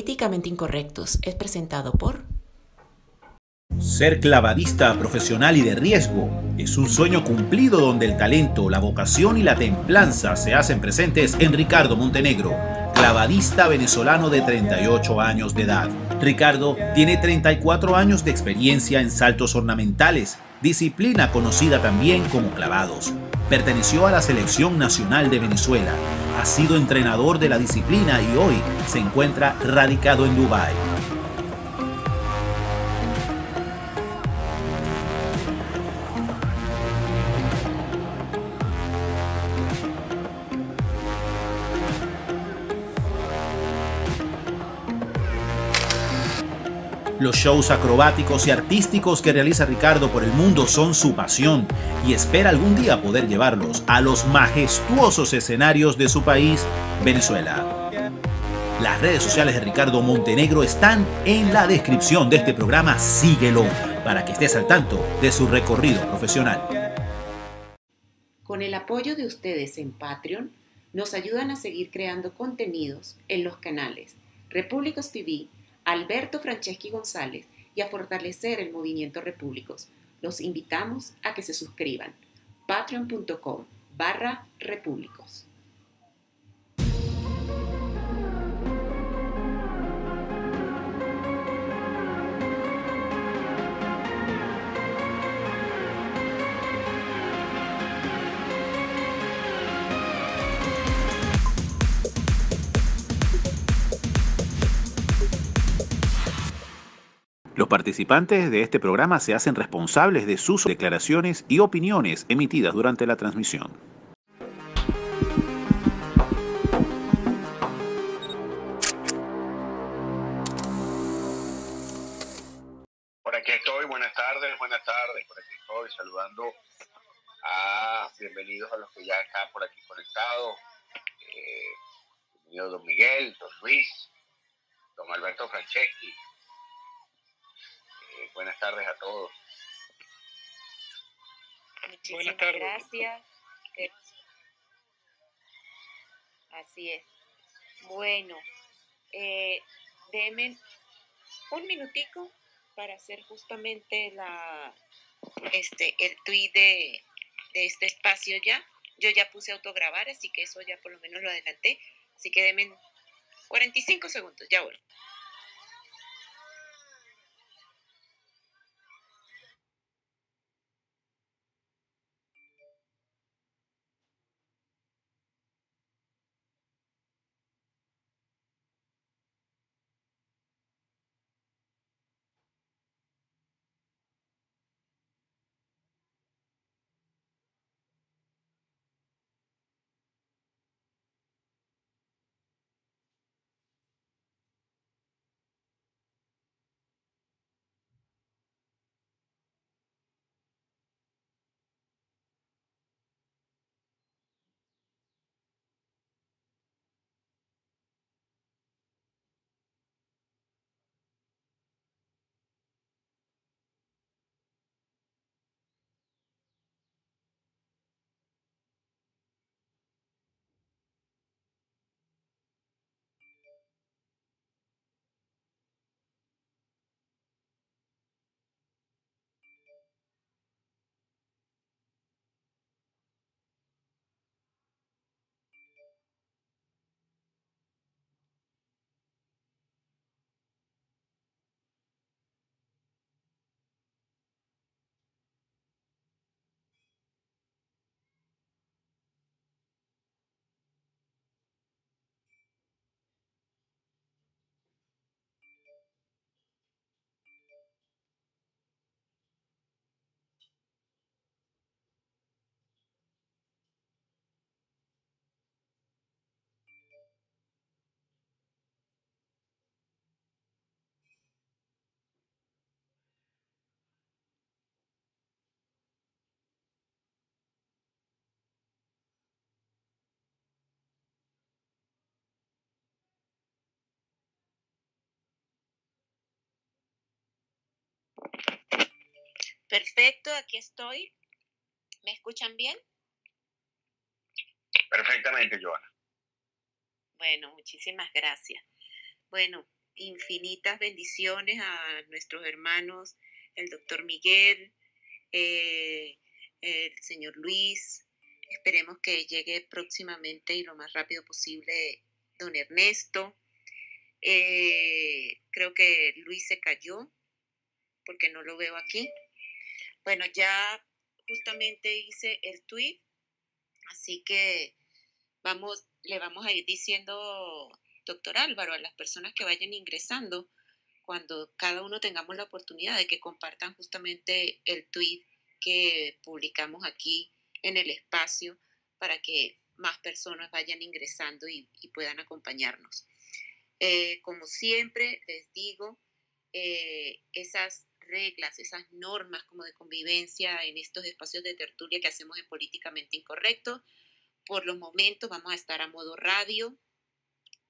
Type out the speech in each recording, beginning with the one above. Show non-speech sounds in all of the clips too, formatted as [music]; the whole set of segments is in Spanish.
Políticamente Incorrectos es presentado por... Ser clavadista profesional y de riesgo es un sueño cumplido donde el talento, la vocación y la templanza se hacen presentes en Ricardo Montenegro, clavadista venezolano de 38 años de edad. Ricardo tiene 34 años de experiencia en saltos ornamentales, disciplina conocida también como clavados. Perteneció a la Selección Nacional de Venezuela, ha sido entrenador de la disciplina y hoy se encuentra radicado en Dubái. Los shows acrobáticos y artísticos que realiza Ricardo por el mundo son su pasión y espera algún día poder llevarlos a los majestuosos escenarios de su país, Venezuela. Las redes sociales de Ricardo Montenegro están en la descripción de este programa. Síguelo para que estés al tanto de su recorrido profesional. Con el apoyo de ustedes en Patreon, nos ayudan a seguir creando contenidos en los canales Repúblicos TV, Alberto Franceschi González y a fortalecer el movimiento Repúblicos. Los invitamos a que se suscriban. patreon.com barra repúblicos. Los participantes de este programa se hacen responsables de sus declaraciones y opiniones emitidas durante la transmisión. Por aquí estoy, buenas tardes, buenas tardes, por aquí estoy saludando a bienvenidos a los que ya están por aquí conectados. Eh, bienvenido don Miguel, don Luis, don Alberto Franceschi, buenas tardes a todos. Muchísimas Buenas tardes. gracias. Eh, Así es. Bueno, eh, denme un minutico para hacer justamente la, este, el tweet de, de este espacio ya. Yo ya puse autograbar, así que eso ya por lo menos lo adelanté. Así que denme 45 segundos, ya vuelvo. Perfecto, aquí estoy. ¿Me escuchan bien? Perfectamente, Joana. Bueno, muchísimas gracias. Bueno, infinitas bendiciones a nuestros hermanos, el doctor Miguel, eh, el señor Luis. Esperemos que llegue próximamente y lo más rápido posible don Ernesto. Eh, creo que Luis se cayó porque no lo veo aquí. Bueno, ya justamente hice el tweet, así que vamos, le vamos a ir diciendo, doctor Álvaro, a las personas que vayan ingresando, cuando cada uno tengamos la oportunidad de que compartan justamente el tweet que publicamos aquí en el espacio para que más personas vayan ingresando y, puedan acompañarnos. Eh, como siempre, les digo, eh, esas reglas, esas normas como de convivencia en estos espacios de tertulia que hacemos en Políticamente Incorrecto. Por los momentos vamos a estar a modo radio.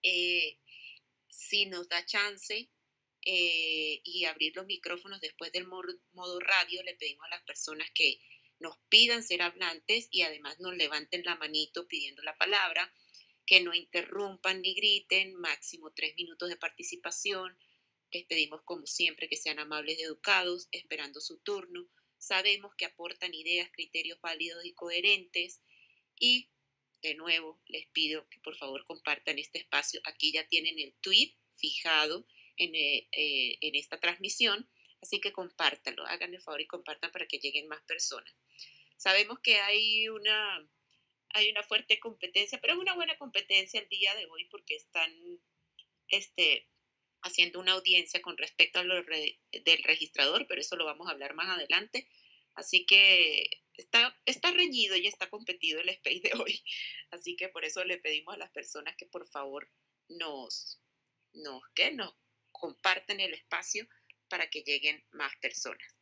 Eh, si nos da chance y abrir los micrófonos después del modo radio, le pedimos a las personas que nos pidan ser hablantes y además nos levanten la manito pidiendo la palabra, que no interrumpan ni griten, máximo tres minutos de participación. Les pedimos como siempre que sean amables y educados, esperando su turno. Sabemos que aportan ideas, criterios válidos y coherentes. Y de nuevo les pido que por favor compartan este espacio. Aquí ya tienen el tweet fijado en, eh, eh, en esta transmisión, así que compártanlo, hagan el favor y compartan para que lleguen más personas. Sabemos que hay una, hay una fuerte competencia, pero es una buena competencia el día de hoy porque están este, haciendo una audiencia con respecto a lo del registrador, pero eso lo vamos a hablar más adelante. Así que está, reñido y está competido el space de hoy. [laughs] Así que por eso le pedimos a las personas que por favor nos, nos, que nos compartan el espacio para que lleguen más personas.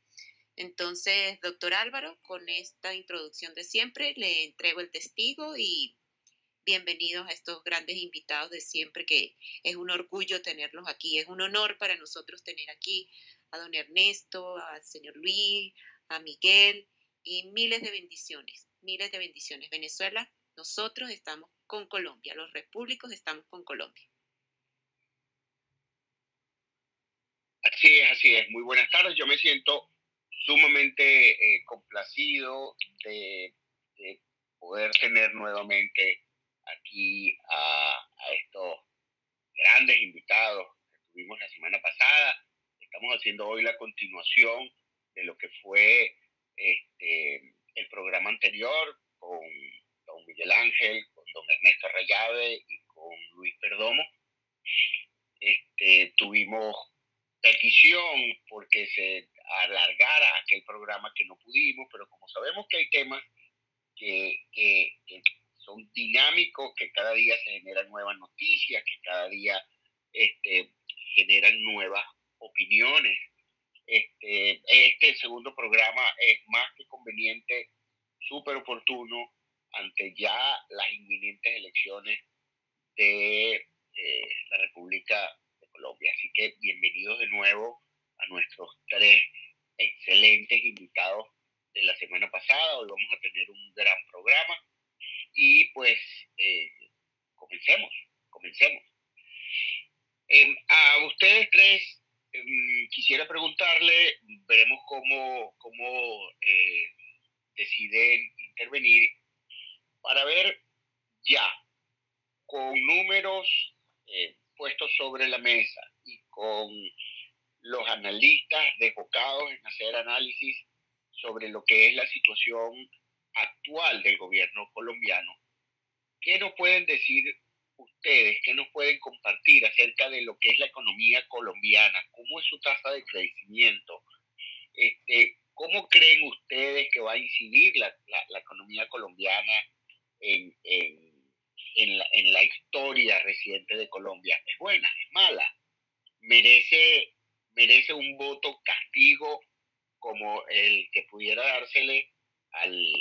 Entonces, doctor Álvaro, con esta introducción de siempre, le entrego el testigo y bienvenidos a estos grandes invitados de siempre, que es un orgullo tenerlos aquí, es un honor para nosotros tener aquí a don Ernesto, al señor Luis, a Miguel y miles de bendiciones, miles de bendiciones. Venezuela, nosotros estamos con Colombia, los repúblicos estamos con Colombia. Así es, así es. Muy buenas tardes. Yo me siento sumamente eh, complacido de, poder tener nuevamente aquí a, estos grandes invitados que tuvimos la semana pasada. Estamos haciendo hoy la continuación de lo que fue este, el programa anterior con don Miguel Ángel, con don Ernesto Rayave y con Luis Perdomo. Este, tuvimos petición porque se alargara aquel programa que no pudimos, pero como sabemos que hay temas que, que, son dinámicos, que cada día se generan nuevas noticias, que cada día este, generan nuevas opiniones. Este, este segundo programa es más que conveniente, súper oportuno ante ya las inminentes elecciones de eh, la República de Colombia. Así que bienvenidos de nuevo a nuestros tres excelentes invitados de la semana pasada. Hoy vamos a tener un gran programa y pues eh, comencemos, comencemos. Em, a ustedes tres em, quisiera preguntarle, veremos cómo, cómo eh, deciden intervenir para ver ya con números eh, puestos sobre la mesa y con los analistas desbocados en hacer análisis sobre lo que es la situación actual del gobierno colombiano. ¿Qué nos pueden decir ustedes? ¿Qué nos pueden compartir acerca de lo que es la economía colombiana? ¿Cómo es su tasa de crecimiento? Este, ¿Cómo creen ustedes que va a incidir la, economía colombiana en, en, la, en la historia reciente de Colombia? ¿Es buena? ¿Es mala? ¿Merece merece un voto castigo como el que pudiera dársele al,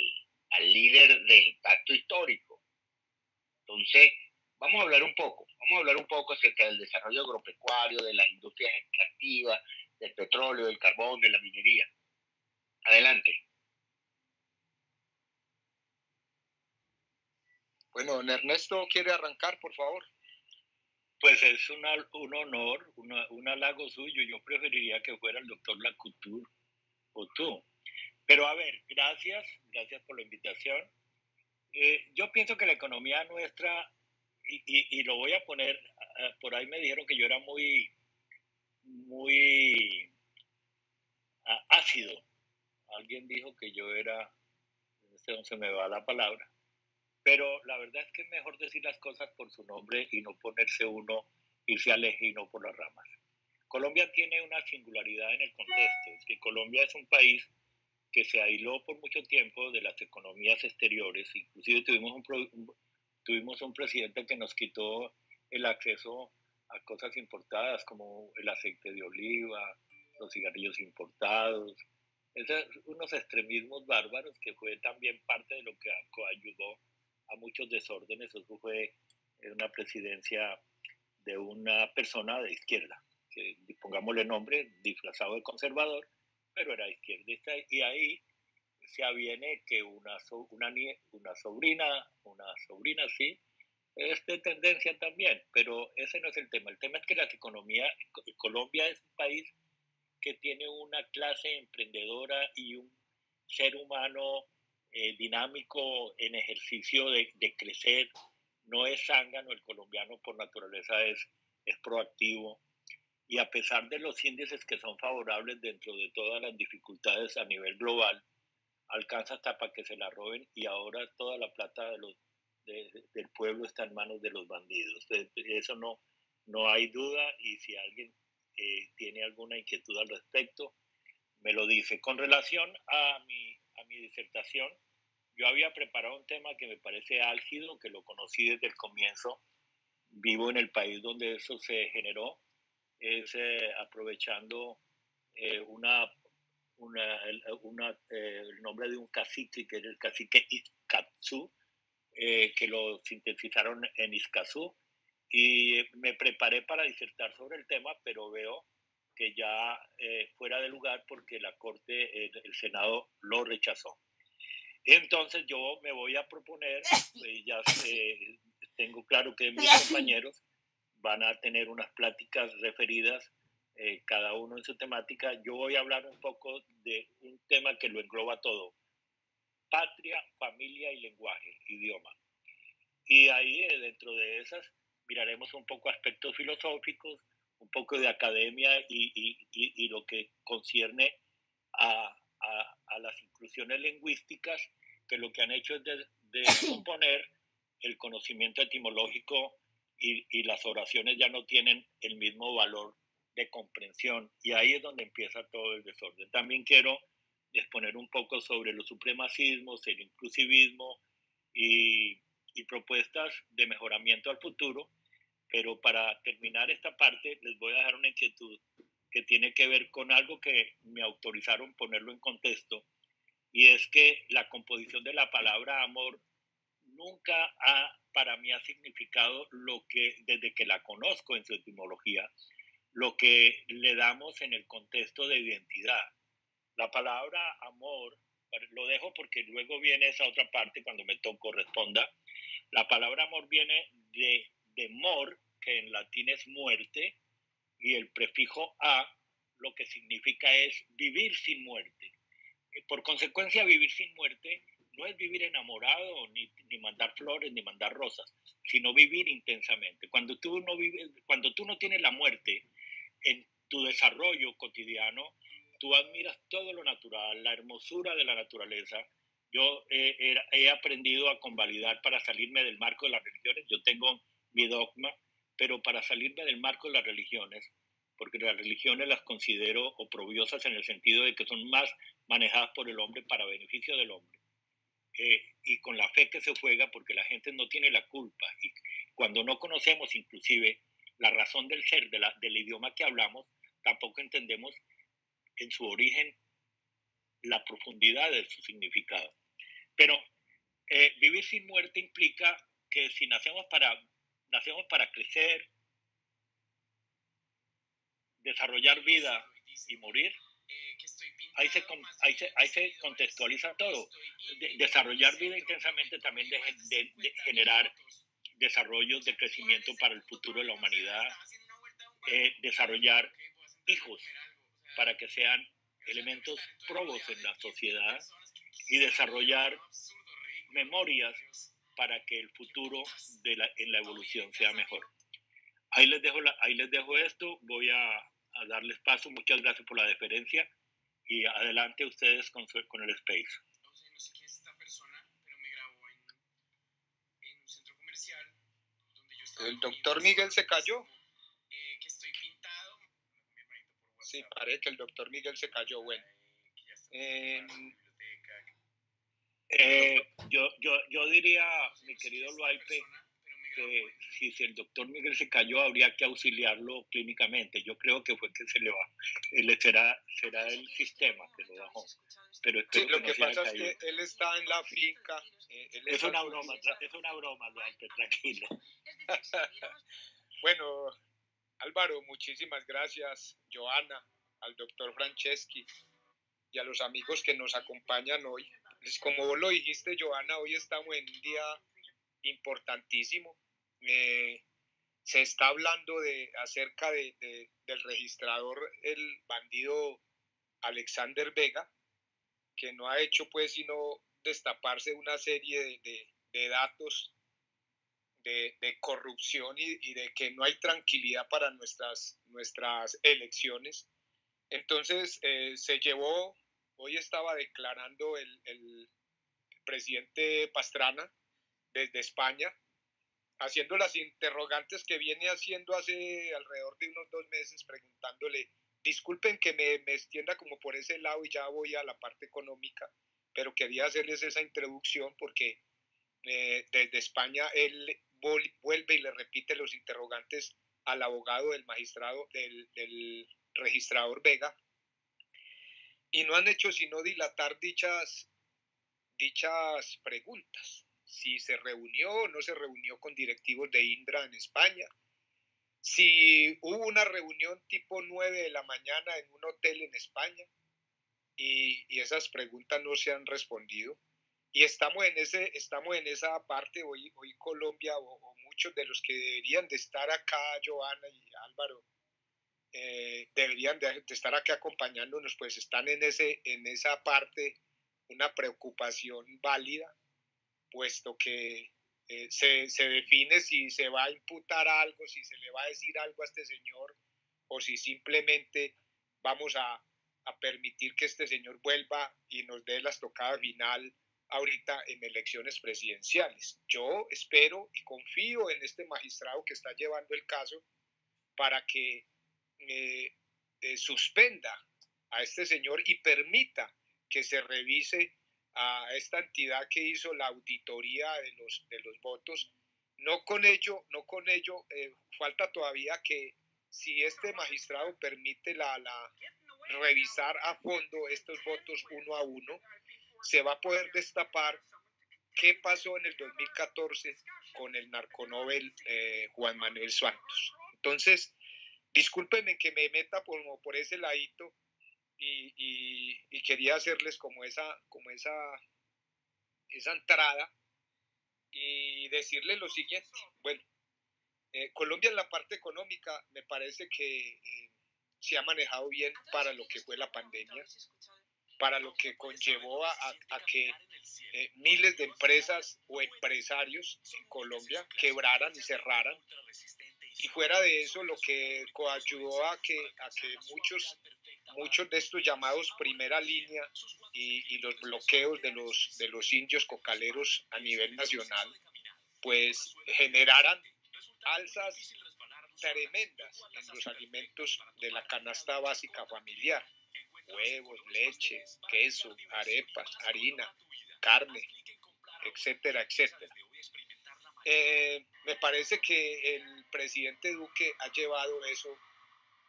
al líder del pacto histórico. Entonces, vamos a hablar un poco, vamos a hablar un poco acerca del desarrollo agropecuario, de las industrias extractivas, del petróleo, del carbón, de la minería. Adelante. Bueno, Ernesto quiere arrancar, por favor. Pues es un honor, un halago suyo. Yo preferiría que fuera el doctor Lacouture o tú. Pero a ver, gracias, gracias por la invitación. Eh, yo pienso que la economía nuestra, y, lo voy a poner, eh, por ahí me dijeron que yo era muy, muy ah, ácido. Alguien dijo que yo era, no se me va la palabra, pero la verdad es que es mejor decir las cosas por su nombre y no ponerse uno, irse al eje y no por las ramas. Colombia tiene una singularidad en el contexto, es que Colombia es un país que se aisló por mucho tiempo de las economías exteriores, inclusive tuvimos un, tuvimos un presidente que nos quitó el acceso a cosas importadas como el aceite de oliva, los cigarrillos importados, esos unos extremismos bárbaros que fue también parte de lo que ayudó a muchos desórdenes. Eso fue una presidencia de una persona de izquierda, que pongámosle nombre, disfrazado de conservador, pero era izquierdista. Y ahí se aviene que una, una, una sobrina, una sobrina sí, es de tendencia también, pero ese no es el tema. El tema es que la economía, Colombia es un país que tiene una clase emprendedora y un ser humano eh, dinámico en ejercicio de, crecer, no es zángano, el colombiano por naturaleza es, es proactivo. Y a pesar de los índices que son favorables dentro de todas las dificultades a nivel global, alcanza hasta para que se la roben y ahora toda la plata de los, del pueblo está en manos de los bandidos. eso no, no hay duda y si alguien eh, tiene alguna inquietud al respecto, me lo dice. Con relación a mi a mi disertación, yo había preparado un tema que me parece álgido, que lo conocí desde el comienzo, vivo en el país donde eso se generó, es eh, aprovechando eh, una, una, eh, el nombre de un cacique, que es el cacique Iskatsu, que lo sintetizaron en Iskazú, y me preparé para disertar sobre el tema, pero veo que ya eh, fuera de lugar porque la Corte, el, Senado lo rechazó. Entonces yo me voy a proponer, [laughs] eh, ya tengo claro que mis compañeros van a tener unas pláticas referidas, eh, cada uno en su temática. Yo voy a hablar un poco de un tema que lo engloba todo. Patria, familia y lenguaje, idioma. Y ahí dentro de esas miraremos un poco aspectos filosóficos, un poco de academia y, y, lo que concierne a, a, las inclusiones lingüísticas, que lo que han hecho es de, de [coughs] componer el conocimiento etimológico y, las oraciones ya no tienen el mismo valor de comprensión y ahí es donde empieza todo el desorden. También quiero exponer un poco sobre los supremacismos, el inclusivismo y, y propuestas de mejoramiento al futuro pero para terminar esta parte, les voy a dar una inquietud que tiene que ver con algo que me autorizaron ponerlo en contexto, y es que la composición de la palabra amor nunca ha, para mí ha significado lo que, desde que la conozco en su etimología, lo que le damos en el contexto de identidad. La palabra amor, lo dejo porque luego viene esa otra parte cuando me corresponda. La palabra amor viene de de mor, que en latín es muerte, y el prefijo a lo que significa es vivir sin muerte. Por consecuencia, vivir sin muerte no es vivir enamorado, ni, ni, mandar flores, ni mandar rosas, sino vivir intensamente. Cuando tú, no vives, cuando tú no tienes la muerte en tu desarrollo cotidiano, tú admiras todo lo natural, la hermosura de la naturaleza. Yo he aprendido a convalidar para salirme del marco de las religiones. Yo tengo mi dogma, pero para salirme del marco de las religiones, porque las religiones las considero oprobiosas en el sentido de que son más manejadas por el hombre para beneficio del hombre. Eh, y con la fe que se juega, porque la gente no tiene la culpa. Y cuando no conocemos inclusive la razón del ser, de la, del idioma que hablamos, tampoco entendemos en su origen la profundidad de su significado. Pero eh, vivir sin muerte implica que si nacemos para nacemos para crecer, desarrollar vida y morir. Ahí se, ahí se, contextualiza todo. desarrollar vida intensamente también de, generar desarrollos de crecimiento para el futuro de la humanidad, eh, desarrollar hijos para que sean elementos probos en la sociedad y desarrollar memorias para que el futuro de la, en la evolución sea mejor. Ahí les dejo, ahí les dejo esto, voy a, a, darles paso, muchas gracias por la deferencia y adelante ustedes con, con el space. El doctor Miguel se cayó. Sí, parece que el doctor Miguel se cayó. Bueno. Eh, eh, yo, yo, yo diría, mi querido Luaipe, que si, el doctor Miguel se cayó, habría que auxiliarlo clínicamente. Yo creo que fue que se le va. Él será, será el sistema que lo bajó. Pero sí, lo que, pasa es que él está en la finca. Eh, es, una broma, es una broma, Luaipe, tranquilo. [laughs] bueno, Álvaro, muchísimas gracias. Joana, al doctor Franceschi y a los amigos que nos acompañan hoy. Pues como vos lo dijiste, Joana, hoy estamos en un día importantísimo. Eh, se está hablando de, acerca de, del registrador, el bandido Alexander Vega, que no ha hecho pues sino destaparse una serie de, datos de, corrupción y, de que no hay tranquilidad para nuestras, nuestras elecciones. Entonces eh, se llevó, hoy estaba declarando el, el, presidente Pastrana desde España, haciendo las interrogantes que viene haciendo hace alrededor de unos dos meses, preguntándole, disculpen que me, extienda como por ese lado y ya voy a la parte económica, pero quería hacerles esa introducción porque eh, desde España él vuelve y le repite los interrogantes al abogado del magistrado, del, del registrador Vega, y no han hecho sino dilatar dichas, dichas preguntas. Si se reunió o no se reunió con directivos de Indra en España, si hubo una reunión tipo 9 de la mañana en un hotel en España y, y esas preguntas no se han respondido. Y estamos en, ese, estamos en esa parte, hoy, hoy Colombia o, muchos de los que deberían de estar acá, Joana y Álvaro, eh, deberían de, estar aquí acompañándonos, pues están en, ese, en esa parte una preocupación válida, puesto que eh, se, se, define si se va a imputar algo, si se le va a decir algo a este señor, o si simplemente vamos a, a permitir que este señor vuelva y nos dé la estocada final ahorita en elecciones presidenciales. Yo espero y confío en este magistrado que está llevando el caso para que eh, eh, suspenda a este señor y permita que se revise a esta entidad que hizo la auditoría de los, de los votos. No con ello, no con ello, eh, falta todavía que si este magistrado permite la, la, revisar a fondo estos votos uno a uno, se va a poder destapar qué pasó en el 2014 con el narconobel Juan Manuel Santos. Entonces, Discúlpenme que me meta por, por ese ladito y, y, quería hacerles como esa, como esa, esa entrada y decirles lo siguiente. Bueno, eh, Colombia en la parte económica me parece que eh, se ha manejado bien para lo que fue la pandemia, para lo que conllevó a, que eh, miles de empresas o empresarios en Colombia quebraran y cerraran y fuera de eso, lo que coayudó a que, a que muchos, muchos de estos llamados primera línea y, los bloqueos de los, de los indios cocaleros a nivel nacional, pues generaran alzas tremendas en los alimentos de la canasta básica familiar. Huevos, leche, queso, arepas, harina, carne, etcétera, etcétera. Eh, me parece que el presidente Duque ha llevado eso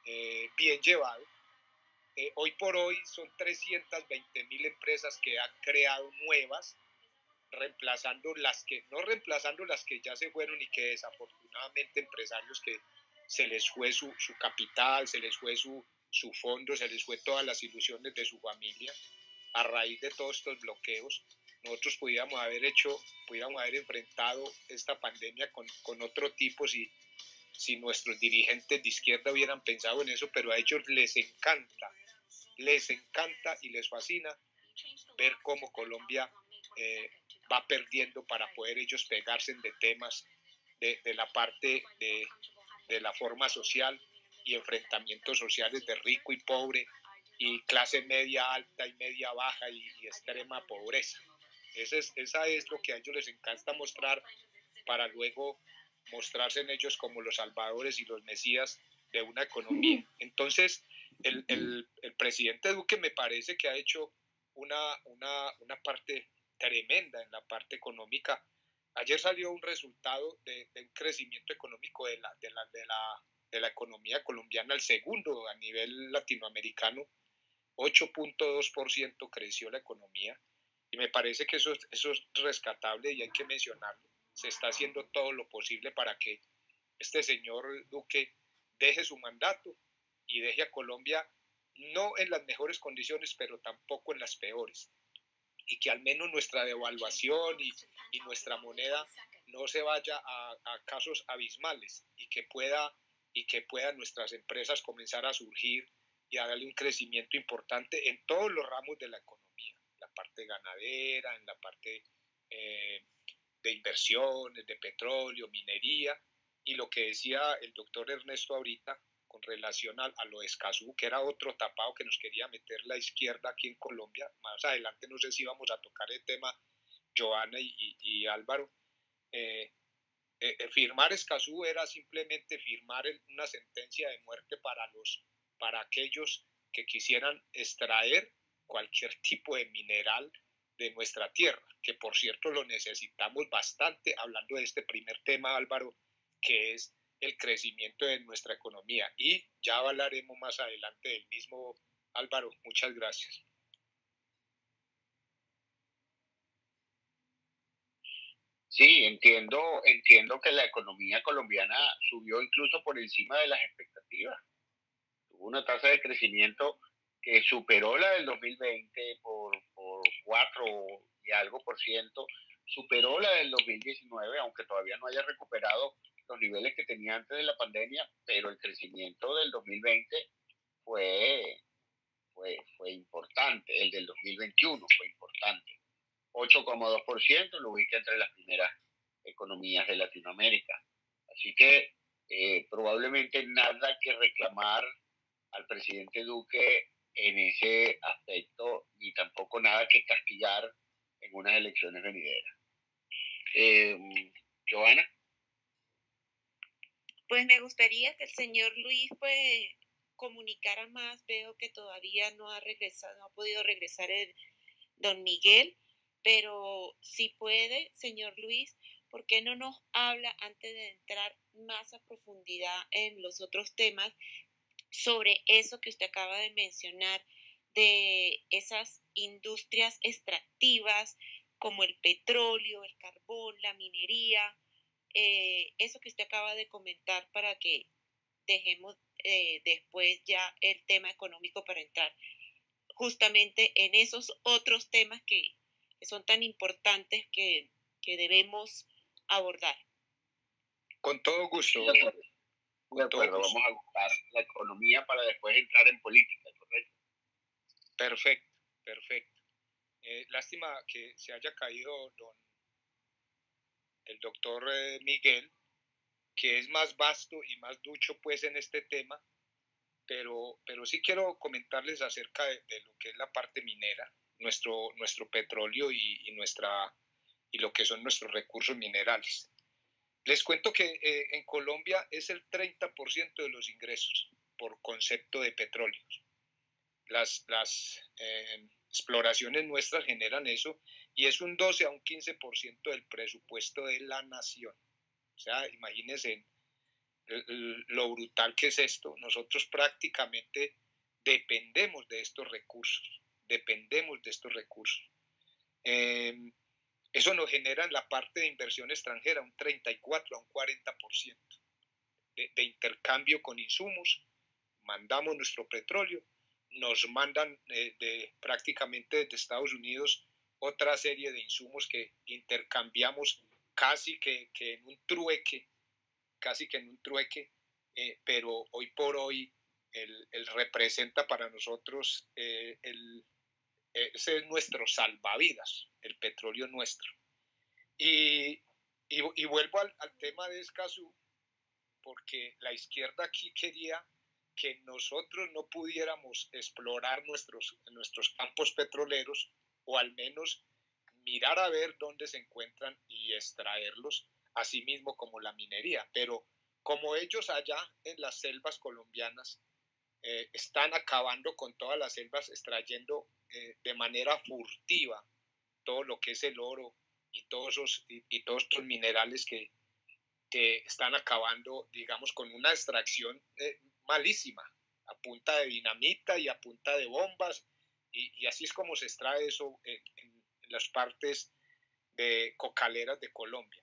eh, bien llevado. Eh, hoy por hoy son 320 mil empresas que han creado nuevas, reemplazando las que, no reemplazando las que ya se fueron y que desafortunadamente empresarios que se les fue su, su capital, se les fue su, su fondo, se les fue todas las ilusiones de su familia a raíz de todos estos bloqueos nosotros pudiéramos haber hecho, pudiéramos haber enfrentado esta pandemia con, con otro tipo si, si nuestros dirigentes de izquierda hubieran pensado en eso, pero a ellos les encanta, les encanta y les fascina ver cómo Colombia eh, va perdiendo para poder ellos pegarse de temas de, de la parte de, de, la forma social y enfrentamientos sociales de rico y pobre y clase media alta y media baja y, extrema pobreza. Esa es, esa es lo que a ellos les encanta mostrar para luego mostrarse en ellos como los salvadores y los mesías de una economía. [clears throat] Entonces, el, el, el presidente Duque me parece que ha hecho una, una, una parte tremenda en la parte económica. Ayer salió un resultado de, un crecimiento económico de la, de, la, de, la, de la economía colombiana, el segundo a nivel latinoamericano, 8.2% creció la economía y me parece que eso, eso es rescatable y hay que mencionarlo. Se está haciendo todo lo posible para que este señor Duque deje su mandato y deje a Colombia no en las mejores condiciones, pero tampoco en las peores. Y que al menos nuestra devaluación y, nuestra moneda no se vaya a, a, casos abismales y que pueda y que puedan nuestras empresas comenzar a surgir y a darle un crecimiento importante en todos los ramos de la economía, la parte ganadera, en la parte eh, de inversiones, de petróleo, minería, y lo que decía el doctor Ernesto ahorita, con relación a, lo de Escazú, que era otro tapado que nos quería meter la izquierda aquí en Colombia. Más adelante no sé si vamos a tocar el tema Joana y, Álvaro. Eh, eh, eh, firmar Escazú era simplemente firmar una sentencia de muerte para, los, para aquellos que quisieran extraer cualquier tipo de mineral de nuestra tierra, que por cierto lo necesitamos bastante, hablando de este primer tema, Álvaro, que es el crecimiento de nuestra economía. Y ya hablaremos más adelante del mismo Álvaro. Muchas gracias. Sí, entiendo, entiendo que la economía colombiana subió incluso por encima de las expectativas. Tuvo una tasa de crecimiento que superó la del 2020 por, por 4 y algo por ciento, superó la del 2019, aunque todavía no haya recuperado los niveles que tenía antes de la pandemia, pero el crecimiento del 2020 fue, fue, fue importante, el del 2021 fue importante. 8,2% lo ubica entre las primeras economías de Latinoamérica. Así que eh, probablemente nada que reclamar al presidente Duque en ese aspecto, ni tampoco nada que castigar en unas elecciones venideras. Eh, Joana. Pues me gustaría que el señor Luis pues comunicara más. Veo que todavía no ha regresado, no ha podido regresar el don Miguel, pero si puede, señor Luis, ¿por qué no nos habla antes de entrar más a profundidad en los otros temas sobre eso que usted acaba de mencionar, de esas industrias extractivas como el petróleo, el carbón, la minería, eh, eso que usted acaba de comentar para que dejemos eh, después ya el tema económico para entrar justamente en esos otros temas que, son tan importantes que, debemos abordar. Con todo gusto. Con todo gusto. Vamos a buscar la economía para después entrar en política, ¿correcto? Perfecto, perfecto. Eh, lástima que se haya caído don el doctor eh, Miguel, que es más vasto y más ducho pues en este tema, pero, pero sí quiero comentarles acerca de, lo que es la parte minera, nuestro, nuestro petróleo y, nuestra, y lo que son nuestros recursos minerales. Les cuento que eh, en Colombia es el 30% de los ingresos por concepto de petróleo. Las, las eh, exploraciones nuestras generan eso y es un 12 a un 15% del presupuesto de la nación. O sea, imagínense lo brutal que es esto. Nosotros prácticamente dependemos de estos recursos, dependemos de estos recursos. Em, eso nos genera en la parte de inversión extranjera un 34 a un 40% de, de intercambio con insumos. Mandamos nuestro petróleo, nos mandan eh, de, prácticamente desde Estados Unidos otra serie de insumos que intercambiamos casi que, en un trueque, casi que en un trueque, eh, pero hoy por hoy él, representa para nosotros eh, el, ese es nuestro salvavidas, el petróleo nuestro. Y, y, vuelvo al, al, tema de Escazú, porque la izquierda aquí quería que nosotros no pudiéramos explorar nuestros, nuestros campos petroleros o al menos mirar a ver dónde se encuentran y extraerlos, así mismo como la minería. Pero como ellos allá en las selvas colombianas eh, están acabando con todas las selvas, extrayendo eh, de manera furtiva todo lo que es el oro y todos, esos, y, todos estos minerales que, que, están acabando, digamos, con una extracción eh, malísima, a punta de dinamita y a punta de bombas, y, así es como se extrae eso en, las partes de cocaleras de Colombia.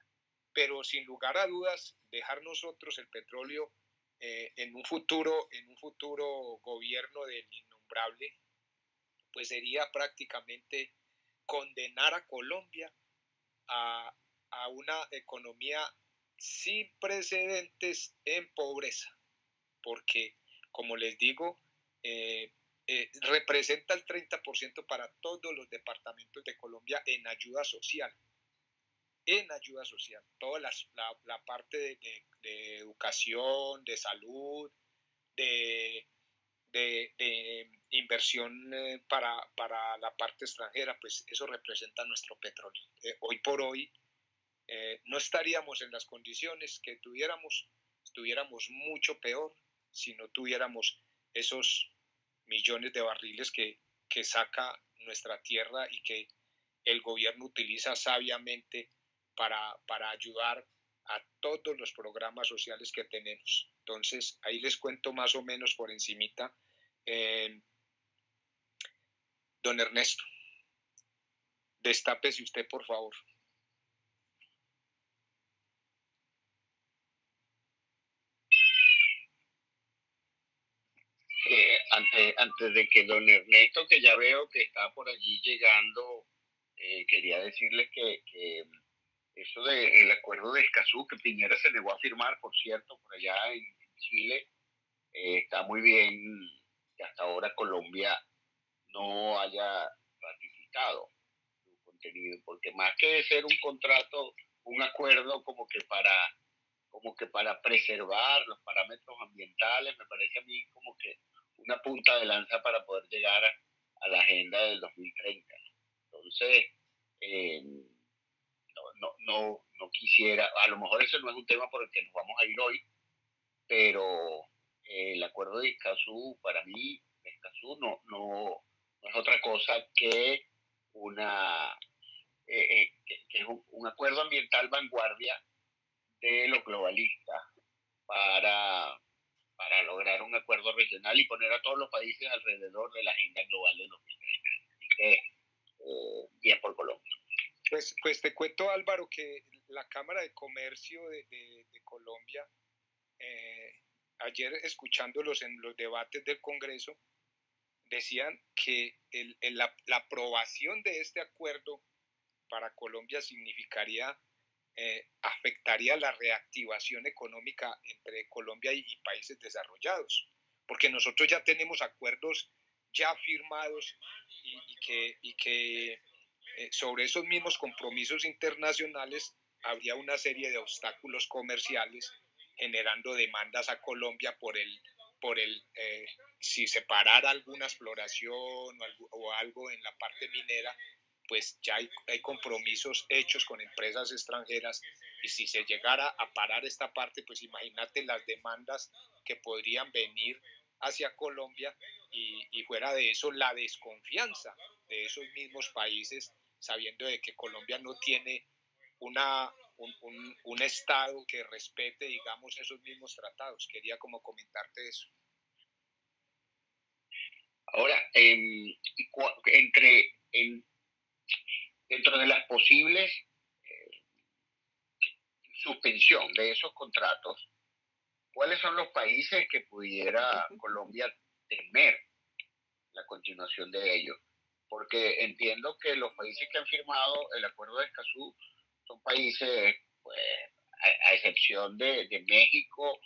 Pero sin lugar a dudas, dejar nosotros el petróleo eh, en un futuro, en un futuro gobierno del innombrable, pues sería prácticamente condenar a Colombia a, a una economía sin precedentes en pobreza, porque, como les digo, eh, eh, representa el 30% para todos los departamentos de Colombia en ayuda social. En ayuda social. Toda la, la, parte de, educación, de salud, de, de inversión eh, para, para, la parte extranjera, pues eso representa nuestro petróleo. Eh, hoy por hoy no estaríamos en las condiciones que tuviéramos, estuviéramos mucho peor si no tuviéramos esos millones de barriles que, que saca nuestra tierra y que el gobierno utiliza sabiamente para, para ayudar a todos los programas sociales que tenemos. Entonces, ahí les cuento más o menos por encimita. Eh, don Ernesto, destápese usted, por favor. Antes, de que don Ernesto, que ya veo que está por allí llegando, eh, quería decirles que, eso del acuerdo de Escazú, que Piñera se negó a firmar, por cierto, por allá en Chile, eh, está muy bien que hasta ahora Colombia no haya ratificado su contenido, porque más que ser un contrato, un acuerdo como que para como que para preservar los parámetros ambientales, me parece a mí como que una punta de lanza para poder llegar a, la agenda del 2030. Entonces, eh, no, no, no, quisiera, a lo mejor ese no es un tema por el que nos vamos a ir hoy, pero eh, el acuerdo de Escazú, para mí, Escazú no, no, no, es otra cosa que una eh, que, es un, acuerdo ambiental vanguardia de los globalistas para para lograr un acuerdo regional y poner a todos los países alrededor de la agenda global de 2030. Así que, eh, bien por Colombia. Pues, pues te cuento, Álvaro, que la Cámara de Comercio de, de, Colombia, eh, ayer escuchándolos en los debates del Congreso, decían que el, la, la aprobación de este acuerdo para Colombia significaría eh, afectaría la reactivación económica entre Colombia y, países desarrollados, porque nosotros ya tenemos acuerdos ya firmados y, que, eh, sobre esos mismos compromisos internacionales habría una serie de obstáculos comerciales generando demandas a Colombia por el, por el eh, si separar alguna exploración o algo en la parte minera, pues ya hay, compromisos hechos con empresas extranjeras y si se llegara a parar esta parte, pues imagínate las demandas que podrían venir hacia Colombia y, fuera de eso la desconfianza de esos mismos países, sabiendo de que Colombia no tiene una, un, Estado que respete, digamos, esos mismos tratados. Quería como comentarte eso. Ahora, entre, en, dentro de las posibles eh, suspensión de esos contratos, ¿cuáles son los países que pudiera Colombia temer la continuación de ellos? porque entiendo que los países que han firmado el acuerdo de Escazú son países, pues, a, excepción de, de México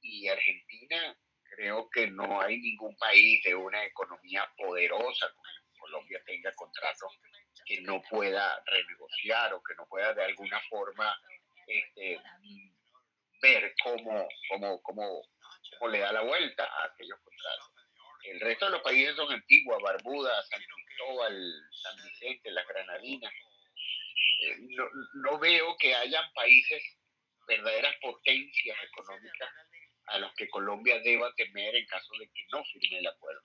y Argentina, creo que no hay ningún país de una economía poderosa como Colombia tenga contratos que no pueda renegociar o que no pueda de alguna forma este, ver cómo, cómo, cómo, cómo le da la vuelta a aquellos contratos. El resto de los países son Antigua, Barbuda, San Cristóbal, San Vicente, las Granadinas. Eh, no, no veo que hayan países verdaderas potencias económicas a los que Colombia deba temer en caso de que no firme el acuerdo.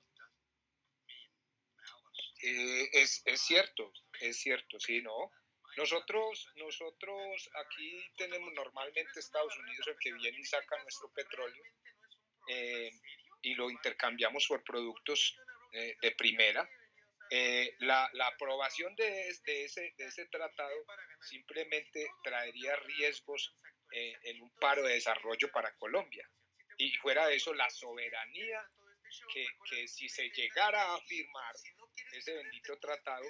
Eh, es, es, cierto, es cierto, sí, ¿no? Nosotros, nosotros aquí tenemos normalmente Estados Unidos el que viene y saca nuestro petróleo eh, y lo intercambiamos por productos eh, de primera. la, la, aprobación de, de, ese, de ese tratado simplemente traería riesgos en un paro de desarrollo para Colombia. Y fuera de eso, la soberanía que, que si se llegara a firmar ese bendito tratado,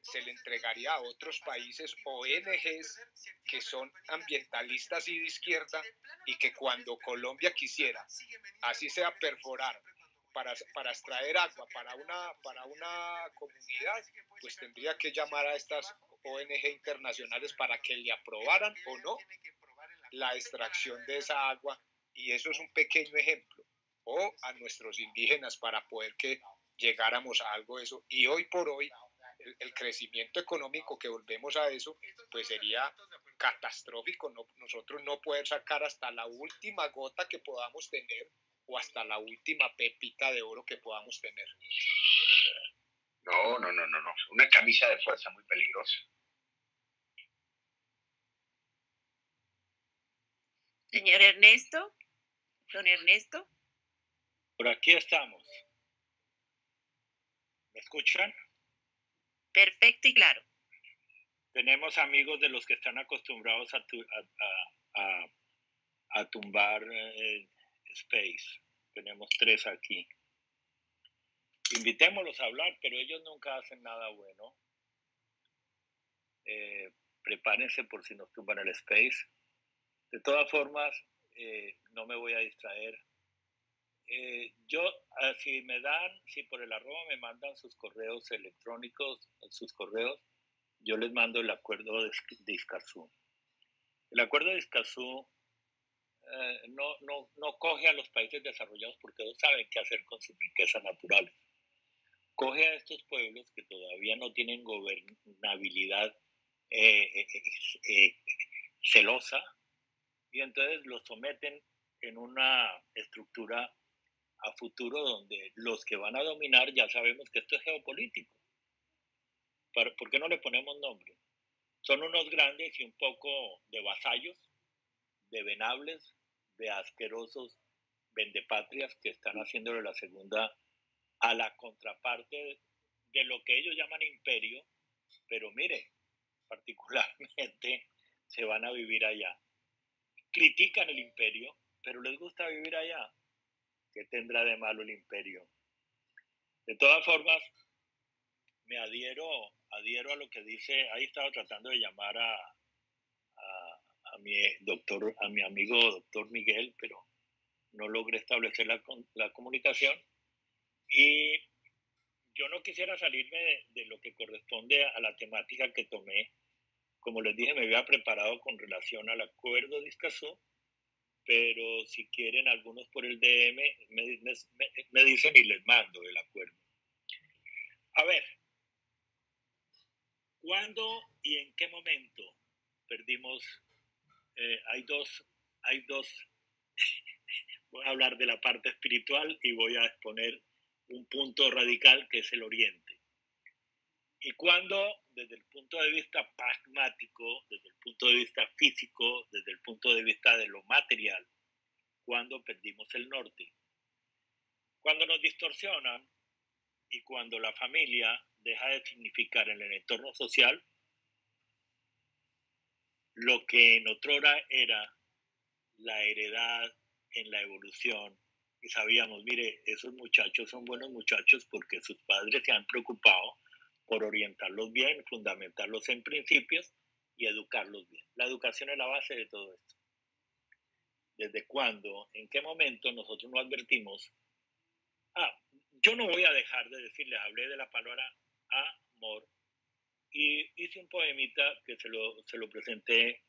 se le entregaría a otros países ONGs que son ambientalistas y de izquierda y que cuando Colombia quisiera, así sea perforar para, para extraer agua para una, para una comunidad, pues tendría que llamar a estas ONG internacionales para que le aprobaran o no la extracción de esa agua. Y eso es un pequeño ejemplo, o a nuestros indígenas para poder que llegáramos a algo de eso. Y hoy por hoy, el, crecimiento económico que volvemos a eso, pues sería catastrófico. No, nosotros no poder sacar hasta la última gota que podamos tener o hasta la última pepita de oro que podamos tener. No, no, no, no, no. Una camisa de fuerza muy peligrosa. Señor Ernesto. Don Ernesto. Por aquí estamos. ¿Me escuchan? Perfecto y claro. Tenemos amigos de los que están acostumbrados a, a, tumbar eh, space. Tenemos tres aquí. Invitémoslos a hablar, pero ellos nunca hacen nada bueno. Eh, prepárense por si nos tumban el space. De todas formas, eh, no me voy a distraer. Eh, yo, ah, si me dan, si por el arroba me mandan sus correos electrónicos, sus correos, yo les mando el acuerdo de, de El acuerdo de Escazú eh, no, no, no, coge a los países desarrollados porque no saben qué hacer con sus riquezas naturales. Coge a estos pueblos que todavía no tienen gobernabilidad celosa, y entonces los someten en una estructura a futuro donde los que van a dominar ya sabemos que esto es geopolítico. ¿Por qué no le ponemos nombre? Son unos grandes y un poco de vasallos, de venables, de asquerosos vendepatrias que están haciéndole la segunda a la contraparte de lo que ellos llaman imperio, pero mire, particularmente se van a vivir allá critican el imperio, pero les gusta vivir allá. ¿Qué tendrá de malo el imperio? De todas formas, me adhiero, adhiero a lo que dice, ahí estaba tratando de llamar a, a, mi doctor, a mi amigo doctor Miguel, pero no logré establecer la, la comunicación. Y yo no quisiera salirme de, lo que corresponde a la temática que tomé como les dije, me había preparado con relación al acuerdo de pero si quieren algunos por el DM, me, dicen y les mando el acuerdo. A ver, ¿cuándo y en qué momento perdimos? Eh, hay dos, hay dos, [laughs] voy a hablar de la parte espiritual y voy a exponer un punto radical que es el oriente. Y cuando, desde el punto de vista pragmático, desde el punto de vista físico, desde el punto de vista de lo material, cuando perdimos el norte. Cuando nos distorsionan y cuando la familia deja de significar en el entorno social lo que en otrora era la heredad en la evolución y sabíamos, mire, esos muchachos son buenos muchachos porque sus padres se han preocupado por orientarlos bien, fundamentarlos en principios y educarlos bien. La educación es la base de todo esto. ¿Desde cuándo, en qué momento nosotros no advertimos? Ah, yo no voy a dejar de decirles, hablé de la palabra amor y hice un poemita que se lo, se lo presenté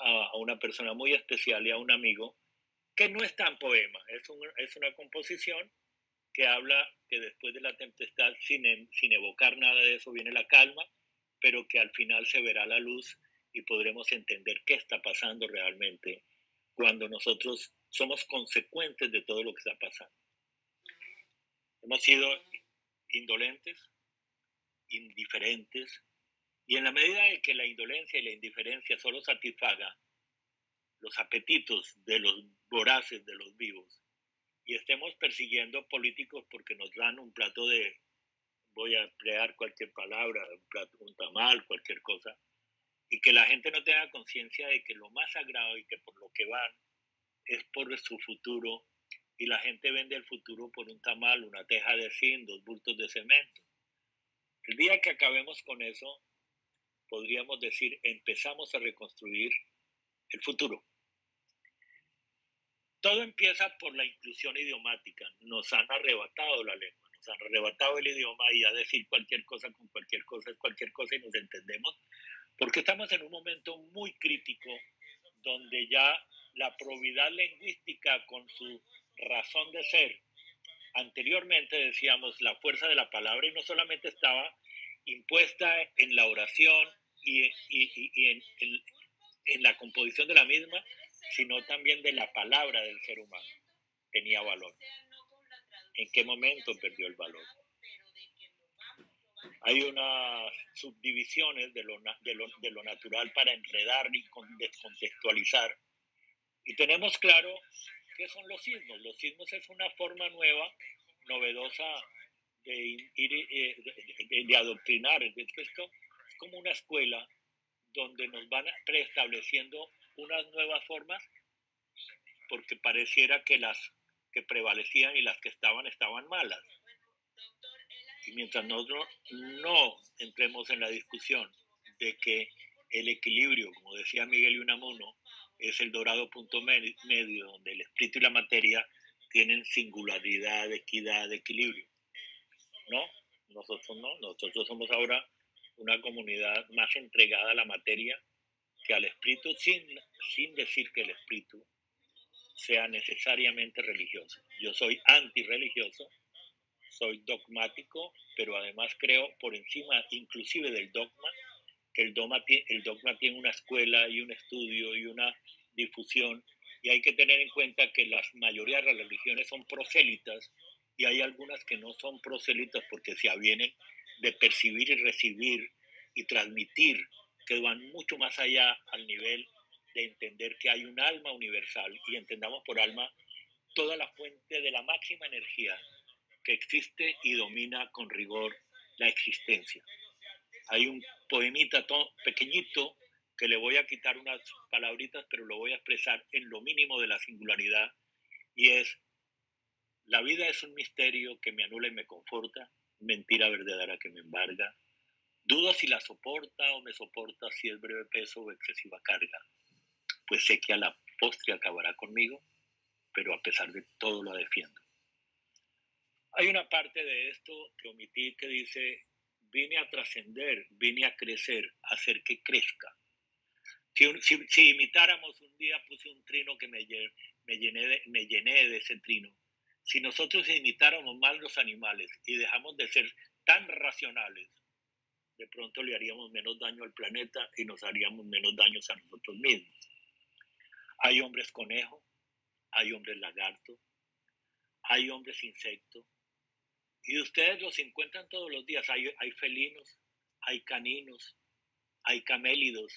a, a una persona muy especial y a un amigo que no es tan poema, es, es una composición que habla que después de la tempestad, sin, sin evocar nada de eso, viene la calma, pero que al final se verá la luz y podremos entender qué está pasando realmente cuando nosotros somos consecuentes de todo lo que está pasando. Hemos sido indolentes, indiferentes, y en la medida en que la indolencia y la indiferencia solo satisfaga los apetitos de los voraces, de los vivos, y estemos persiguiendo políticos porque nos dan un plato de, voy a emplear cualquier palabra, un, tamal, cualquier cosa, y que la gente no tenga conciencia de que lo más sagrado y que por lo que van es por su futuro, y la gente vende el futuro por un tamal, una teja de zinc, dos bultos de cemento. El día que acabemos con eso, podríamos decir, empezamos a reconstruir el futuro. Todo empieza por la inclusión idiomática. Nos han arrebatado la lengua, nos han arrebatado el idioma y a decir cualquier cosa con cualquier cosa es cualquier cosa y nos entendemos, porque estamos en un momento muy crítico donde ya la probidad lingüística con su razón de ser, anteriormente decíamos la fuerza de la palabra y no solamente estaba impuesta en la oración y, en, en la composición de la misma, sino también de la palabra del ser humano. Tenía valor. ¿En qué momento perdió el valor? Hay unas subdivisiones de lo, de lo, natural para enredar y descontextualizar. Y tenemos claro qué son los sismos. Los sismos es una forma nueva, novedosa de, eh, de, de adoctrinar. Esto es como una escuela donde nos van preestableciendo unas nuevas formas porque pareciera que las que prevalecían y las que estaban estaban malas. Y mientras nosotros no entremos en la discusión de que el equilibrio, como decía Miguel Unamuno, es el dorado punto medio donde el espíritu y la materia tienen singularidad, equidad, equilibrio. No, nosotros no, nosotros somos ahora una comunidad más entregada a la materia que al espíritu, sin, sin decir que el espíritu sea necesariamente religioso. Yo soy antirreligioso, soy dogmático, pero además creo por encima inclusive del dogma, que el dogma, el dogma tiene una escuela y un estudio y una difusión, y hay que tener en cuenta que la mayoría de las religiones son prosélitas y hay algunas que no son prosélitas porque se avienen de percibir y recibir y transmitir que van mucho más allá al nivel de entender que hay un alma universal y entendamos por alma toda la fuente de la máxima energía que existe y domina con rigor la existencia. Hay un poemita pequeñito que le voy a quitar unas palabritas, pero lo voy a expresar en lo mínimo de la singularidad, y es, la vida es un misterio que me anula y me conforta, mentira verdadera que me embarga, Dudo si la soporta o me soporta si es breve peso o excesiva carga, pues sé que a la postre acabará conmigo, pero a pesar de todo lo defiendo. Hay una parte de esto que omití que dice, vine a trascender, vine a crecer, a hacer que crezca. Si, imitáramos un día, puse un trino que me, me, llené de, me llené de ese trino. Si nosotros imitáramos más los animales y dejamos de ser tan racionales, de pronto le haríamos menos daño al planeta y nos haríamos menos daños a nosotros mismos. Hay hombres conejo, hay hombres lagarto, hay hombres insecto, y ustedes los encuentran todos los días. Hay, hay felinos, hay caninos, hay camélidos,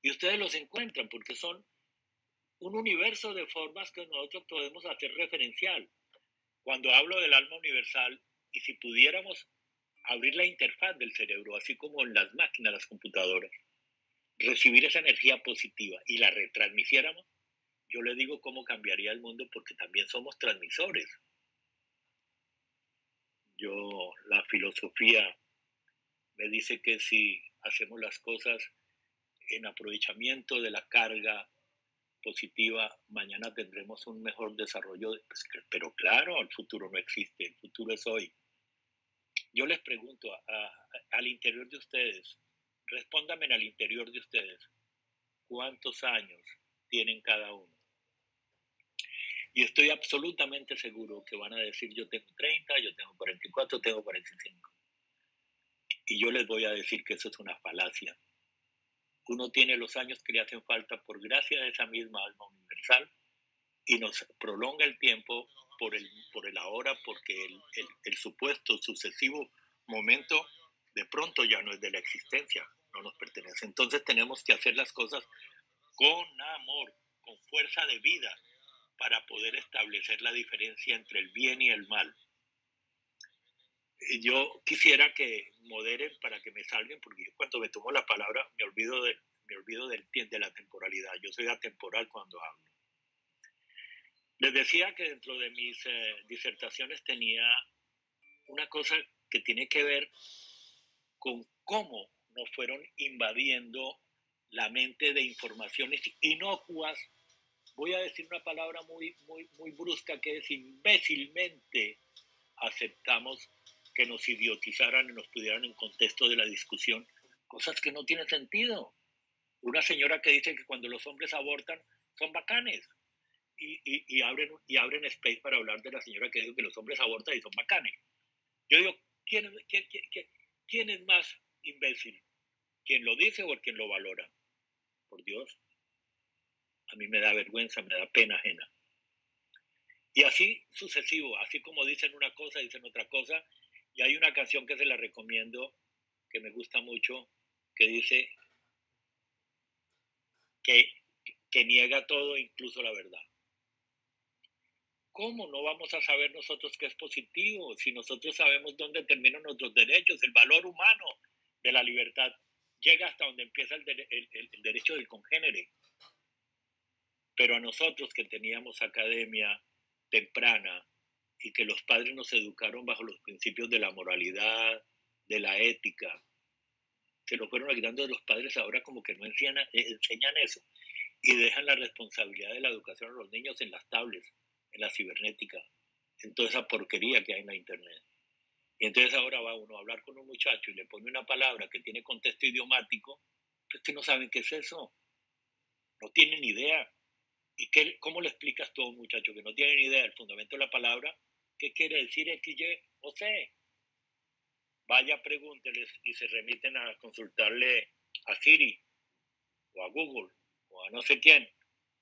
y ustedes los encuentran porque son un universo de formas que nosotros podemos hacer referencial. Cuando hablo del alma universal, y si pudiéramos abrir la interfaz del cerebro, así como en las máquinas, las computadoras, recibir esa energía positiva y la retransmitiéramos, yo le digo cómo cambiaría el mundo porque también somos transmisores. Yo, la filosofía me dice que si hacemos las cosas en aprovechamiento de la carga positiva, mañana tendremos un mejor desarrollo. Pues, pero claro, el futuro no existe, el futuro es hoy. Yo les pregunto al interior de ustedes, respóndame al interior de ustedes, ¿cuántos años tienen cada uno? Y estoy absolutamente seguro que van a decir, yo tengo 30, yo tengo 44, tengo 45. Y yo les voy a decir que eso es una falacia uno tiene los años que le hacen falta por gracia de esa misma alma universal y nos prolonga el tiempo por el, por el ahora, porque el, el, supuesto sucesivo momento de pronto ya no es de la existencia, no nos pertenece. Entonces tenemos que hacer las cosas con amor, con fuerza de vida, para poder establecer la diferencia entre el bien y el mal. Yo quisiera que moderen para que me salven, porque yo cuando me tomo la palabra me olvido, de, me olvido del, de la temporalidad. Yo soy atemporal cuando hablo. Les decía que dentro de mis eh, disertaciones tenía una cosa que tiene que ver con cómo nos fueron invadiendo la mente de informaciones inocuas. Voy a decir una palabra muy, muy, muy brusca que es imbécilmente aceptamos que nos idiotizaran y nos pudieran en contexto de la discusión cosas que no tienen sentido. Una señora que dice que cuando los hombres abortan son bacanes y, abren, y abren space para hablar de la señora que dice que los hombres abortan y son bacanes. Yo digo, ¿quién, quién, quién, quién es más imbécil? ¿Quién lo dice o el quien lo valora? Por Dios, a mí me da vergüenza, me da pena ajena. Y así sucesivo, así como dicen una cosa, dicen otra cosa, y hay una canción que se la recomiendo, que me gusta mucho, que dice que, que niega todo, incluso la verdad. ¿Cómo no vamos a saber nosotros qué es positivo si nosotros sabemos dónde terminan nuestros derechos? El valor humano de la libertad llega hasta donde empieza el, derecho del congénere. Pero a nosotros que teníamos academia temprana, y que los padres nos educaron bajo los principios de la moralidad, de la ética. Se lo fueron quitando de los padres ahora como que no enseñan, eh, eso y dejan la responsabilidad de la educación a los niños en las tablets, en la cibernética, en toda esa porquería que hay en la internet. Y entonces ahora va uno a hablar con un muchacho y le pone una palabra que tiene contexto idiomático, pues que no saben qué es eso. No tienen idea. ¿Y qué, cómo le explicas tú a un muchacho que no tiene ni idea del fundamento de la palabra? ¿Qué quiere decir X, Y o C? Vaya, pregúnteles y se remiten a consultarle a Siri o a Google o a no sé quién,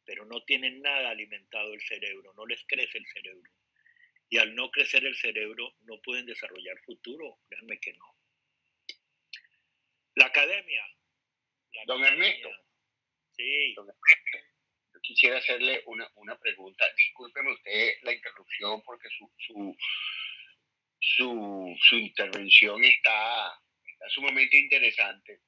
pero no tienen nada alimentado el cerebro, no les crece el cerebro. Y al no crecer el cerebro no pueden desarrollar futuro, créanme que no. La academia. Don Ernesto. Sí quisiera hacerle una, una pregunta. Discúlpeme usted la interrupción porque su, su, su, su intervención está, está, sumamente interesante.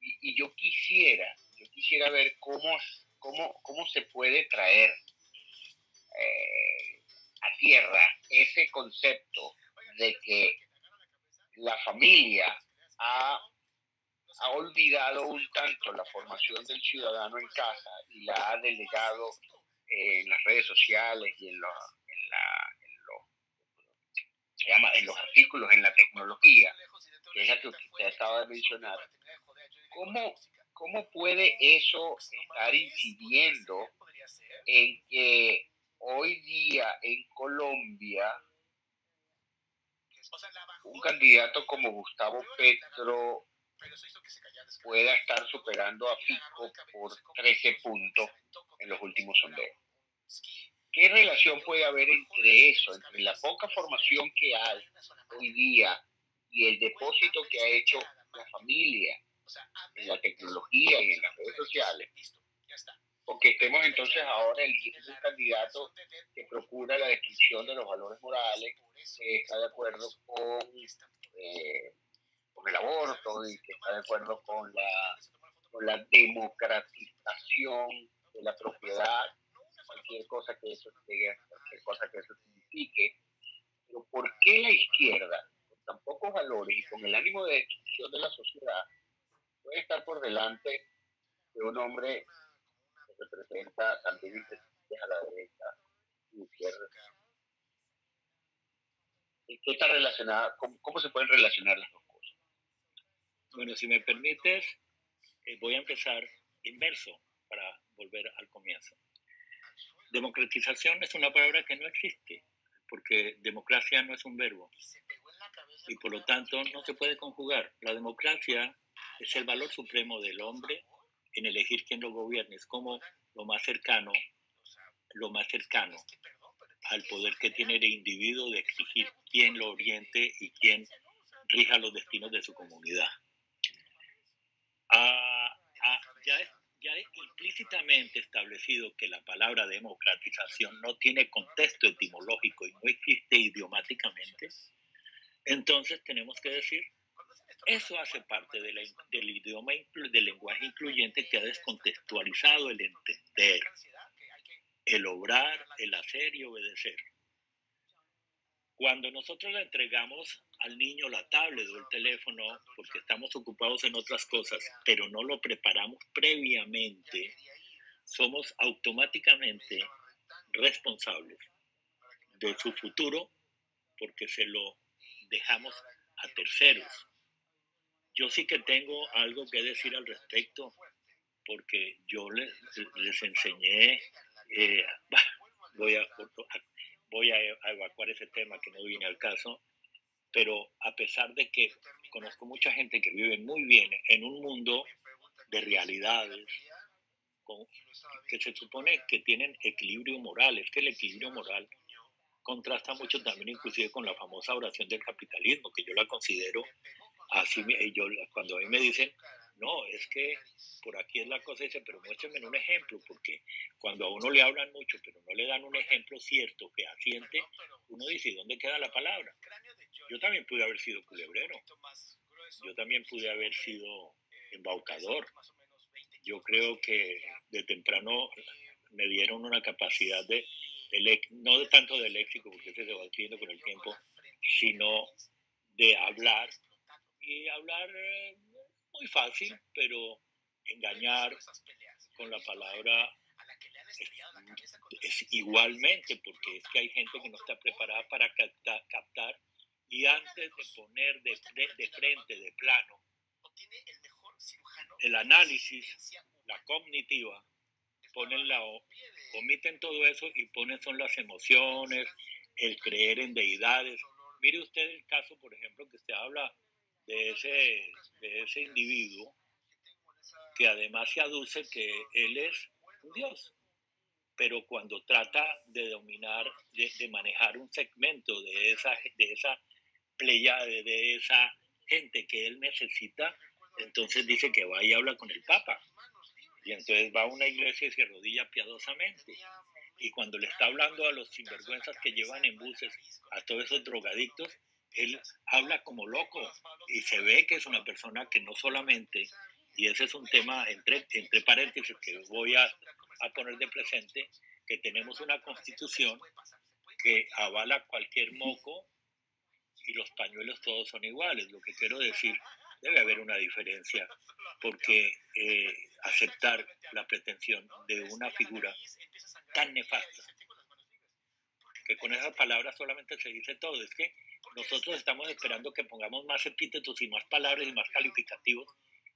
Y, y, yo quisiera, yo quisiera ver cómo, cómo, cómo se puede traer eh, a tierra ese concepto de que la familia ha ha olvidado un tanto la formación del ciudadano en casa y la ha delegado en las redes sociales y en, los, en, la, se llama, en los artículos, en la tecnología, que es la que usted acaba de mencionar. ¿Cómo, cómo puede eso estar incidiendo en que hoy día en Colombia un candidato como Gustavo Petro pueda estar superando a Fico por 13 puntos en los últimos sondeos. ¿Qué relación puede haber entre eso, entre la poca formación que hay hoy día y el depósito que ha hecho la familia en la tecnología y en las redes sociales? Porque estemos entonces ahora eligiendo un candidato que procura la destrucción de los valores morales, que está de acuerdo con eh, con el aborto y que está de acuerdo con la, con la democratización de la propiedad, cualquier cosa que eso cualquier cosa que eso signifique. Pero ¿por qué la izquierda, con tan pocos valores y con el ánimo de destrucción de la sociedad, puede estar por delante de un hombre que representa también a la derecha y izquierda? ¿Qué está relacionada? ¿Cómo, se pueden relacionar las dos cosas? Bueno, si me permites, eh, voy a empezar inverso para volver al comienzo. Democratización es una palabra que no existe, porque democracia no es un verbo y por lo tanto no se puede conjugar. La democracia es el valor supremo del hombre en elegir quién lo gobierne, es como lo más cercano, lo más cercano al poder que tiene el individuo de exigir quién lo oriente y quién rija los destinos de su comunidad. Ah, ah, ya, es, ya implícitamente establecido que la palabra democratización no tiene contexto etimológico y no existe idiomáticamente, entonces tenemos que decir, eso hace parte del idioma, del lenguaje incluyente que ha descontextualizado el entender, el obrar, el hacer y obedecer. Cuando nosotros le entregamos al niño la tablet o el teléfono porque estamos ocupados en otras cosas, pero no lo preparamos previamente, somos automáticamente responsables de su futuro porque se lo dejamos a terceros. Yo sí que tengo algo que decir al respecto porque yo les, les enseñé eh, voy, a, voy a evacuar ese tema que no viene al caso, pero a pesar de que conozco mucha gente que vive muy bien en un mundo de realidades que se supone que tienen equilibrio moral, es que el equilibrio moral contrasta mucho también inclusive con la famosa oración del capitalismo, que yo la considero así, yo, cuando a mí me dicen, no, es que por aquí es la cosa, dice, pero muéstrenme un ejemplo, porque cuando a uno le hablan mucho, pero no le dan un ejemplo cierto que asiente, uno dice, ¿dónde queda la palabra? Yo también pude haber sido culebrero, yo también pude haber sido embaucador. Yo creo que de temprano me dieron una capacidad de, no de tanto del léxico, porque ese se va adquiriendo con el tiempo, sino de hablar y hablar eh, muy fácil, pero engañar con la palabra es, igualmente, porque es que hay gente que no está preparada para captar, y antes de poner de, de, frente, de plano, el análisis, la cognitiva, ponen la, omiten todo eso y ponen son las emociones, el creer en deidades. Mire usted el caso, por ejemplo, que usted habla de ese, de ese individuo que además se aduce que él es un dios. Pero cuando trata de dominar, de, manejar un segmento de esa, de esa playa, de, esa gente que él necesita, entonces dice que va y habla con el Papa. Y entonces va a una iglesia y se arrodilla piadosamente. Y cuando le está hablando a los sinvergüenzas que llevan en buses, a todos esos drogadictos, él habla como loco y se ve que es una persona que no solamente, y ese es un tema entre, entre paréntesis que voy a, a poner de presente, que tenemos una constitución que avala cualquier moco y los pañuelos todos son iguales. Lo que quiero decir, debe haber una diferencia, porque eh, aceptar la pretensión de una figura tan nefasta, que con esas palabras solamente se dice todo, es que nosotros estamos esperando que pongamos más epítetos y más palabras y más calificativos.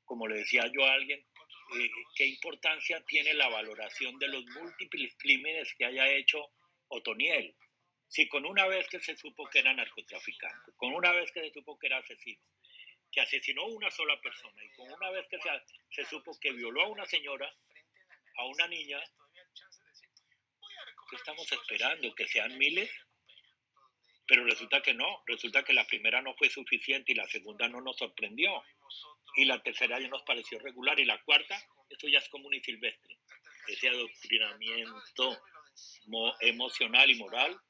Como le decía yo a alguien, eh, ¿qué importancia tiene la valoración de los múltiples crímenes que haya hecho Otoniel? Si con una vez que se supo que era narcotraficante, con una vez que se supo que era asesino, que asesinó una sola persona y con una vez que se, se supo que violó a una señora, a una niña, ¿qué estamos esperando? ¿Que sean miles? Pero resulta que no, resulta que la primera no fue suficiente y la segunda no nos sorprendió. Y la tercera ya nos pareció regular y la cuarta, esto ya es común y silvestre. Ese adoctrinamiento emocional y moral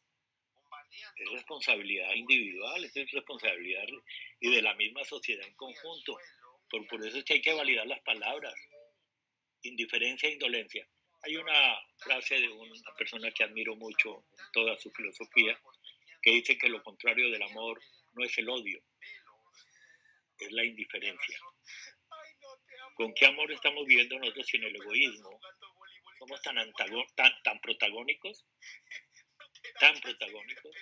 es responsabilidad individual, es responsabilidad y de la misma sociedad en conjunto. Por, por eso es que hay que validar las palabras. Indiferencia e indolencia. Hay una frase de una persona que admiro mucho toda su filosofía, que dice que lo contrario del amor no es el odio, es la indiferencia. ¿Con qué amor estamos viviendo nosotros sin el egoísmo? Somos tan, tan, tan protagónicos, tan protagónicos.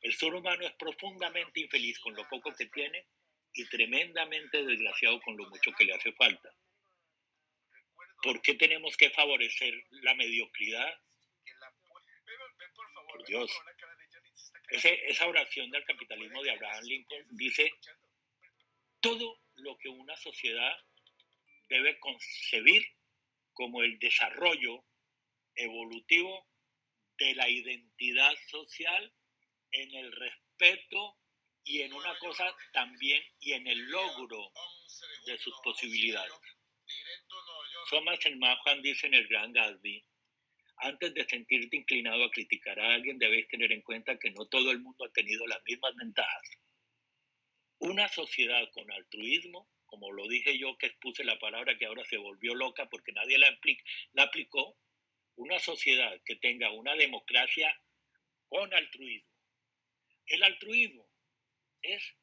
El ser humano es profundamente infeliz con lo poco que tiene y tremendamente desgraciado con lo mucho que le hace falta. ¿Por qué tenemos que favorecer la mediocridad? Por Dios. Esa oración del capitalismo de Abraham Lincoln dice, todo lo que una sociedad debe concebir como el desarrollo evolutivo de la identidad social en el respeto y en una cosa también y en el logro de sus posibilidades. Thomas Juan dice en el Gran Gatsby, antes de sentirte inclinado a criticar a alguien, debes tener en cuenta que no todo el mundo ha tenido las mismas ventajas. Una sociedad con altruismo, como lo dije yo que expuse la palabra que ahora se volvió loca porque nadie la, la aplicó, una sociedad que tenga una democracia con altruismo. El altruismo es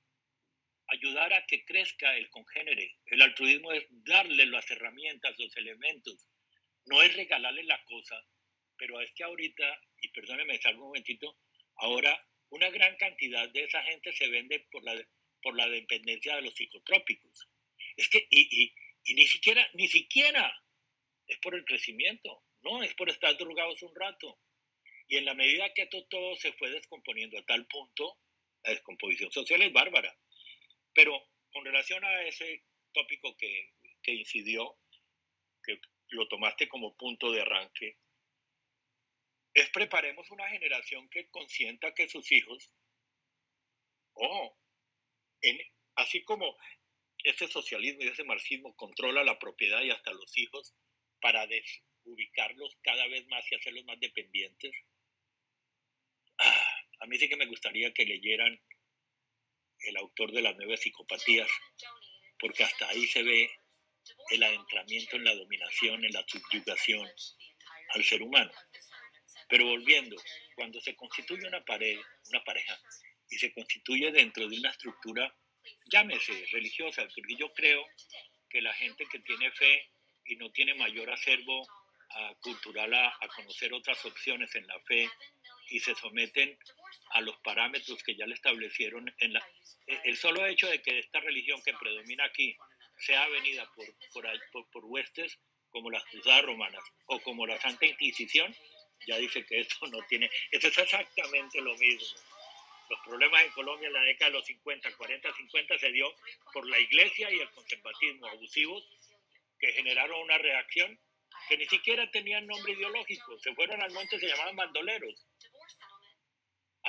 ayudar a que crezca el congénere. El altruismo es darle las herramientas, los elementos. No es regalarle la cosa, pero es que ahorita, y perdóneme, salgo un momentito, ahora una gran cantidad de esa gente se vende por la, por la dependencia de los psicotrópicos. Es que, y, y, y ni siquiera, ni siquiera es por el crecimiento, no, es por estar drogados un rato. Y en la medida que esto todo se fue descomponiendo a tal punto, la descomposición social es bárbara. Pero con relación a ese tópico que, que incidió, que lo tomaste como punto de arranque, es preparemos una generación que consienta que sus hijos, en, así como ese socialismo y ese marxismo controla la propiedad y hasta los hijos para desubicarlos cada vez más y hacerlos más dependientes, ah, a mí sí que me gustaría que leyeran el autor de las nueve psicopatías, porque hasta ahí se ve el adentramiento en la dominación, en la subyugación al ser humano. Pero volviendo, cuando se constituye una, pared, una pareja y se constituye dentro de una estructura, llámese religiosa, porque yo creo que la gente que tiene fe y no tiene mayor acervo cultural a conocer otras opciones en la fe y se someten a los parámetros que ya le establecieron en la... E, el solo hecho de que esta religión que predomina aquí sea venida por, por, por, huestes como las cruzadas romanas o como la Santa Inquisición, ya dice que esto no tiene... Esto es exactamente lo mismo. Los problemas en Colombia en la década de los 50, 40, 50 se dio por la iglesia y el conservatismo abusivos que generaron una reacción que ni siquiera tenían nombre ideológico. Se fueron al monte, se llamaban bandoleros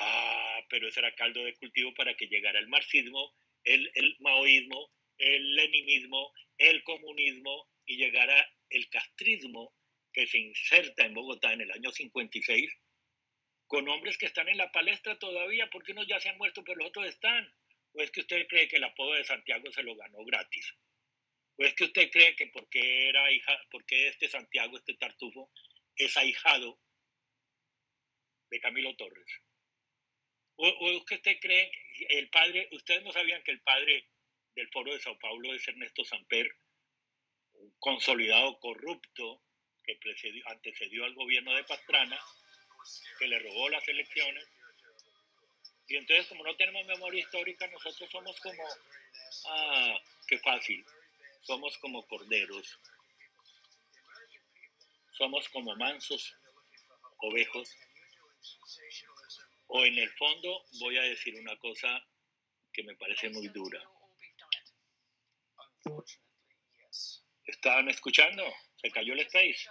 Ah, pero ese era caldo de cultivo para que llegara el marxismo, el, el maoísmo, el leninismo, el comunismo y llegara el castrismo que se inserta en Bogotá en el año 56 con hombres que están en la palestra todavía, porque unos ya se han muerto, pero los otros están. ¿O es que usted cree que el apodo de Santiago se lo ganó gratis? ¿O es que usted cree que porque era hija, porque este Santiago, este Tartufo, es ahijado de Camilo Torres? ¿O, es que usted cree, el padre, ustedes no sabían que el padre del Foro de Sao Paulo es Ernesto Samper, un consolidado corrupto que precedió, antecedió al gobierno de Pastrana, que le robó las elecciones. Y entonces, como no tenemos memoria histórica, nosotros somos como, ah, qué fácil, somos como corderos, somos como mansos ovejos o en el fondo voy a decir una cosa que me parece muy dura. ¿Están escuchando? ¿Se cayó el space?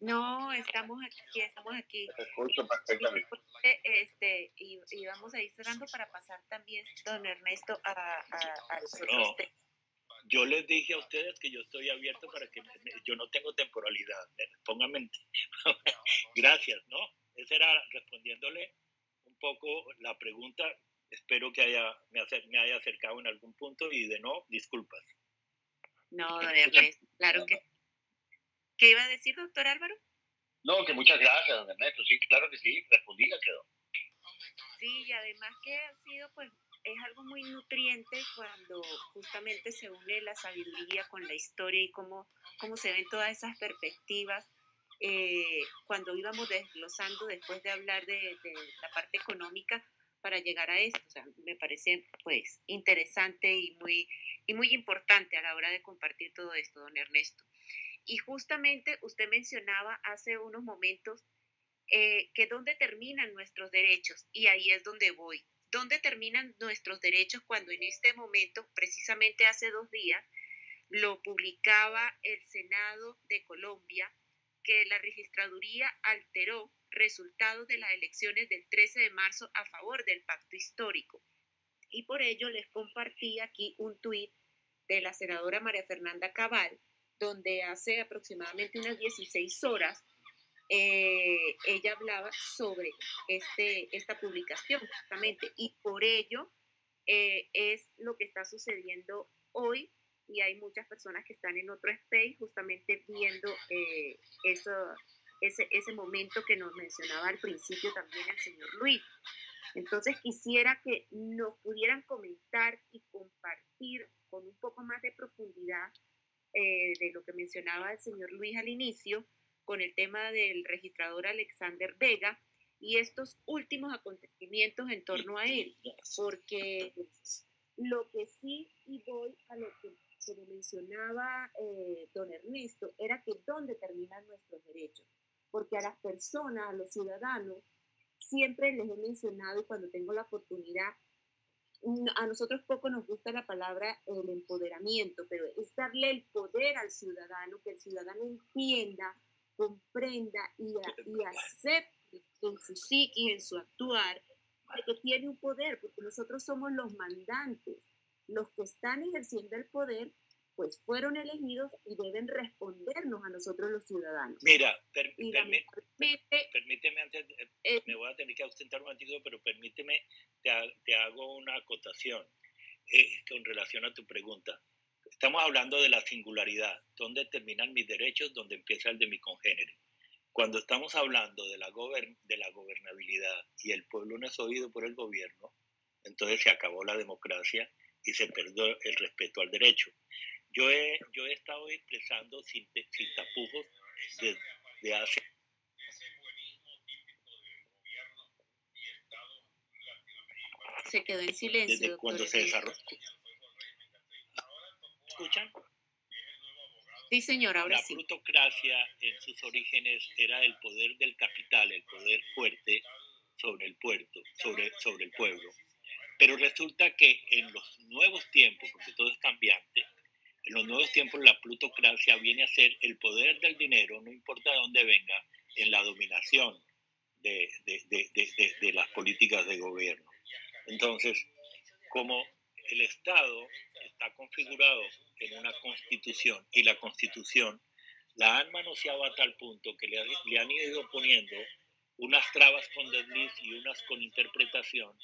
No, estamos aquí, estamos aquí. Este, y, y, vamos a ir cerrando para pasar también, don Ernesto, a, a, los no, Yo les dije a ustedes que yo estoy abierto para que yo no tengo temporalidad. Pónganme. [laughs] Gracias, ¿no? Ese era respondiéndole poco la pregunta. Espero que haya, me, me haya acercado en algún punto y de no, disculpas. No, claro que. ¿Qué iba a decir, doctor Álvaro? No, que muchas gracias, don Ernesto. Sí, claro que sí, respondida quedó. Sí, y además que ha sido, pues, es algo muy nutriente cuando justamente se une la sabiduría con la historia y cómo, cómo se ven todas esas perspectivas. Eh, cuando íbamos desglosando después de hablar de, de, la parte económica para llegar a esto, o sea, me parece pues interesante y muy, y muy importante a la hora de compartir todo esto, don Ernesto. Y justamente usted mencionaba hace unos momentos eh, que dónde terminan nuestros derechos, y ahí es donde voy. ¿Dónde terminan nuestros derechos cuando en este momento, precisamente hace dos días, lo publicaba el Senado de Colombia, que la registraduría alteró resultados de las elecciones del 13 de marzo a favor del pacto histórico? Y por ello les compartí aquí un tuit de la senadora María Fernanda Cabal, donde hace aproximadamente unas 16 horas eh, ella hablaba sobre este, esta publicación justamente y por ello eh, es lo que está sucediendo hoy y hay muchas personas que están en otro space justamente viendo eh, eso, ese, ese momento que nos mencionaba al principio también el señor Luis. Entonces quisiera que nos pudieran comentar y compartir con un poco más de profundidad eh, de lo que mencionaba el señor Luis al inicio, con el tema del registrador Alexander Vega y estos últimos acontecimientos en torno a él, porque lo que sí y voy a lo que como mencionaba eh, don Ernesto, era que dónde terminan nuestros derechos, porque a las personas, a los ciudadanos, siempre les he mencionado y cuando tengo la oportunidad, a nosotros poco nos gusta la palabra el empoderamiento, pero es darle el poder al ciudadano, que el ciudadano entienda, comprenda y, y acepte en su psiquis, en su actuar, que tiene un poder, porque nosotros somos los mandantes, los que están ejerciendo el poder pues fueron elegidos y deben respondernos a nosotros los ciudadanos. Mira, permíteme, antes, eh, me voy a tener que ausentar un momentito, pero permíteme, te, hago una acotación eh, con relación a tu pregunta. Estamos hablando de la singularidad, dónde terminan mis derechos, dónde empieza el de mi congénere. Cuando estamos hablando de la, de la gobernabilidad y el pueblo no es oído por el gobierno, entonces se acabó la democracia y se perdió el respeto al derecho. Yo he, yo he estado expresando sin, sin tapujos desde de hace... Se quedó en silencio. Desde cuando se desarrolló. ¿Escuchan? Sí, señor, ahora la sí. La plutocracia en sus orígenes era el poder del capital, el poder fuerte sobre el puerto, sobre, sobre el pueblo. Pero resulta que en los nuevos tiempos, porque todo es cambiante, en los nuevos tiempos la plutocracia viene a ser el poder del dinero, no importa de dónde venga, en la dominación de, de, las políticas de gobierno. Entonces, como el Estado está configurado en una constitución y la constitución la han manoseado a tal punto que le, le han ido poniendo unas trabas con desliz y unas con interpretación,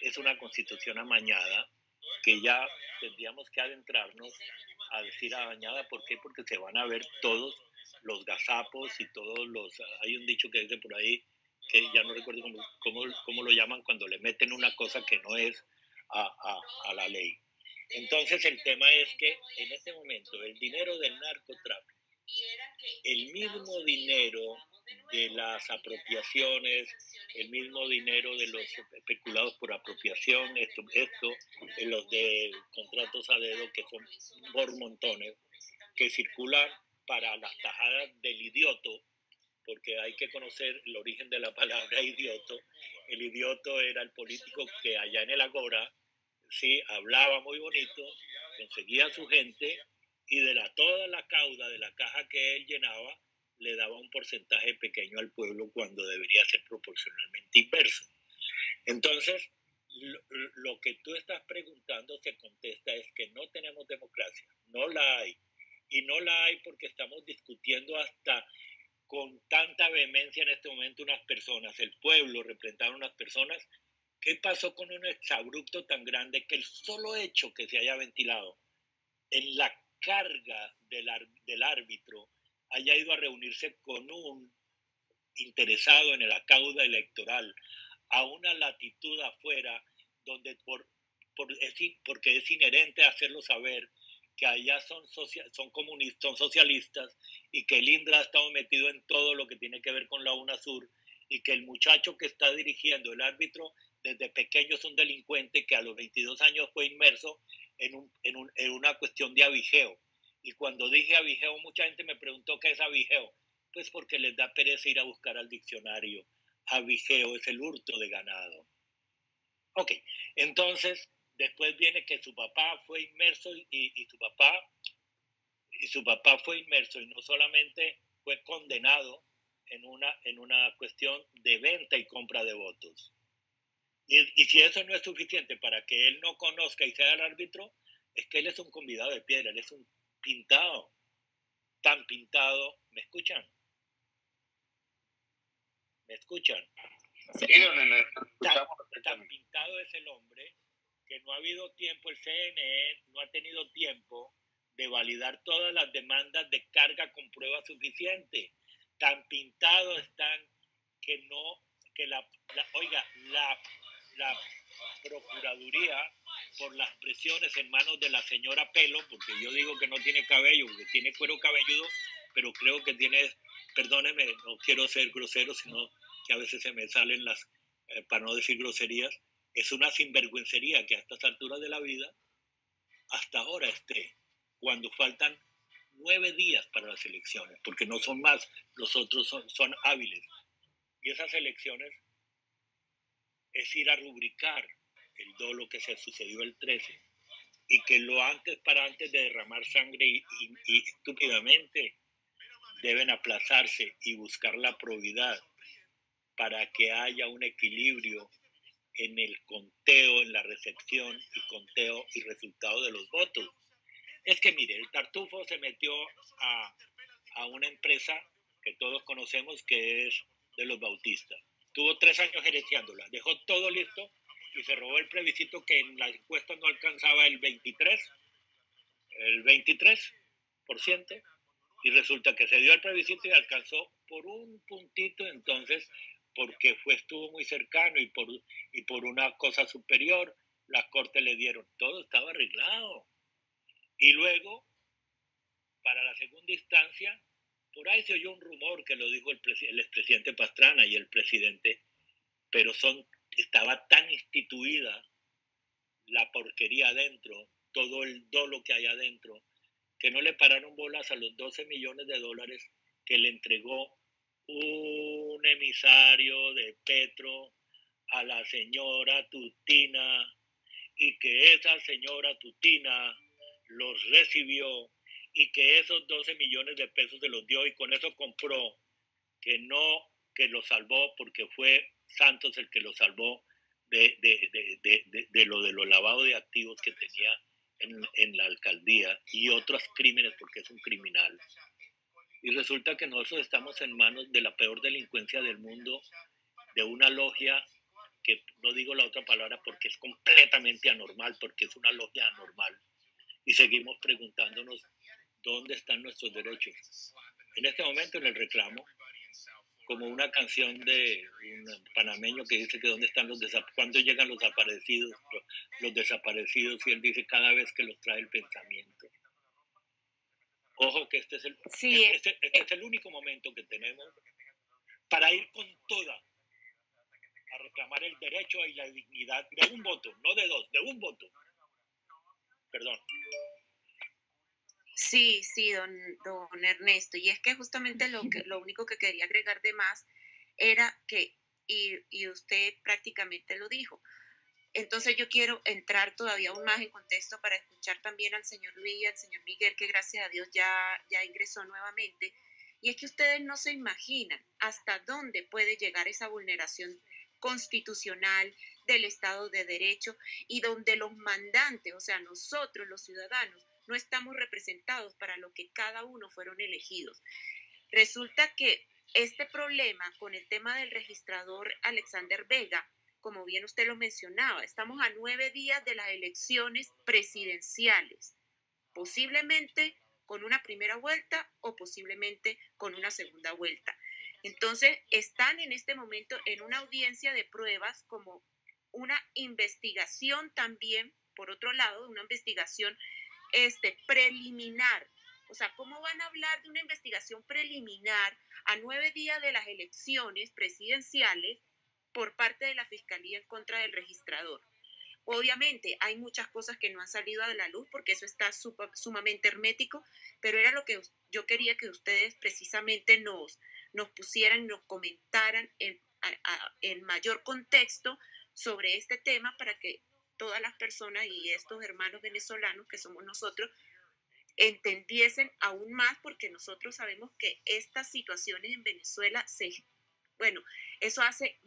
es una constitución amañada que ya tendríamos que adentrarnos a decir arañada, ¿por qué? Porque se van a ver todos los gazapos y todos los... Hay un dicho que dice por ahí, que ya no recuerdo cómo, cómo, lo llaman cuando le meten una cosa que no es a, a, a la ley. Entonces el tema es que en este momento el dinero del narcotráfico, el mismo dinero de las apropiaciones, el mismo dinero de los especulados por apropiación, esto, esto los de contratos a dedo que son por montones, que circulan para las tajadas del idioto, porque hay que conocer el origen de la palabra idioto. El idioto era el político que allá en el Agora, sí, hablaba muy bonito, conseguía a su gente y de la, toda la cauda de la caja que él llenaba, le daba un porcentaje pequeño al pueblo cuando debería ser proporcionalmente inverso. Entonces, lo, que tú estás preguntando se contesta es que no tenemos democracia, no la hay. Y no la hay porque estamos discutiendo hasta con tanta vehemencia en este momento unas personas, el pueblo representaron unas personas. ¿Qué pasó con un exabrupto tan grande que el solo hecho que se haya ventilado en la carga del, del árbitro haya ido a reunirse con un interesado en la cauda electoral a una latitud afuera donde por, por porque es inherente hacerlo saber que allá son, son comunistas, son socialistas y que el Indra ha estado metido en todo lo que tiene que ver con la UNASUR y que el muchacho que está dirigiendo el árbitro desde pequeño es un delincuente que a los 22 años fue inmerso en, un, en, un, en una cuestión de avigeo. Y cuando dije avigeo, mucha gente me preguntó qué es avigeo. Pues porque les da pereza ir a buscar al diccionario. Avigeo es el hurto de ganado. Ok, entonces después viene que su papá fue inmerso y, su papá y su papá fue inmerso y no solamente fue condenado en una, en una cuestión de venta y compra de votos. Y, y, si eso no es suficiente para que él no conozca y sea el árbitro, es que él es un convidado de piedra, él es un pintado, tan pintado, ¿me escuchan? ¿Me escuchan? Sí, tan pintado es el hombre que no ha habido tiempo, el CNE no ha tenido tiempo de validar todas las demandas de carga con prueba suficiente. Tan pintados están que no, que la, oiga, la, la Procuraduría, por las presiones en manos de la señora Pelo, porque yo digo que no tiene cabello, porque tiene cuero cabelludo, pero creo que tiene, perdóneme, no quiero ser grosero, sino que a veces se me salen las, eh, para no decir groserías, es una sinvergüencería que a estas alturas de la vida, hasta ahora esté, cuando faltan nueve días para las elecciones, porque no son más, los otros son, son hábiles. Y esas elecciones es ir a rubricar el dolo que se sucedió el 13 y que lo antes para antes de derramar sangre y, y estúpidamente deben aplazarse y buscar la probidad para que haya un equilibrio en el conteo, en la recepción y conteo y resultado de los votos. Es que mire, el Tartufo se metió a, a una empresa que todos conocemos que es de los bautistas. Tuvo tres años gerenciándola, dejó todo listo y se robó el plebiscito que en la encuesta no alcanzaba el 23, el 23%, y resulta que se dio el plebiscito y alcanzó por un puntito, entonces porque fue, estuvo muy cercano y por, y por una cosa superior, las cortes le dieron, todo estaba arreglado. Y luego, para la segunda instancia, por ahí se oyó un rumor que lo dijo el, el expresidente Pastrana y el presidente, pero son, estaba tan instituida la porquería adentro, todo el dolo que hay adentro, que no le pararon bolas a los 12 millones de dólares que le entregó un emisario de Petro a la señora Tutina y que esa señora Tutina los recibió y que esos 12 millones de pesos se los dio y con eso compró que no, que lo salvó porque fue Santos el que lo salvó de, de, lo de los lavados de activos que tenía en, en la alcaldía y otros crímenes porque es un criminal y resulta que nosotros estamos en manos de la peor delincuencia del mundo, de una logia que no digo la otra palabra porque es completamente anormal, porque es una logia anormal. Y seguimos preguntándonos dónde están nuestros derechos. En este momento en el reclamo, como una canción de un panameño que dice que dónde están los cuándo llegan los desaparecidos, los desaparecidos, y él dice cada vez que los trae el pensamiento. Ojo que este es el, este, este, este es el único momento que tenemos para ir con toda a reclamar el derecho y la dignidad de un voto, no de dos, de un voto. Perdón. Sí, sí, don, don Ernesto. Y es que justamente lo, que, [laughs] lo único que quería agregar de más era que, y, y usted prácticamente lo dijo, entonces yo quiero entrar todavía aún más en contexto para escuchar también al señor Luis y al señor Miguel, que gracias a Dios ya, ya ingresó nuevamente. Y es que ustedes no se imaginan hasta dónde puede llegar esa vulneración constitucional del Estado de Derecho y donde los mandantes, o sea, nosotros los ciudadanos, no estamos representados para lo que cada uno fueron elegidos. Resulta que este problema con el tema del registrador Alexander Vega como bien usted lo mencionaba, estamos a nueve días de las elecciones presidenciales, posiblemente con una primera vuelta o posiblemente con una segunda vuelta. Entonces, están en este momento en una audiencia de pruebas como una investigación también, por otro lado, una investigación este, preliminar. O sea, ¿cómo van a hablar de una investigación preliminar a nueve días de las elecciones presidenciales por parte de la Fiscalía en contra del registrador? Obviamente hay muchas cosas que no han salido a la luz porque eso está sumamente hermético, pero era lo que yo quería que ustedes precisamente nos, nos pusieran, nos comentaran en, en mayor contexto sobre este tema para que todas las personas y estos hermanos venezolanos que somos nosotros entendiesen aún más porque nosotros sabemos que estas situaciones en Venezuela se, bueno, eso hace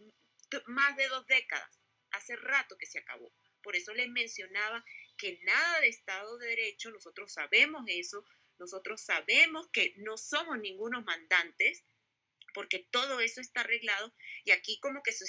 más de dos décadas, hace rato que se acabó. Por eso les mencionaba que nada de Estado de Derecho, nosotros sabemos eso, nosotros sabemos que no somos ningunos mandantes, porque todo eso está arreglado y aquí como que se,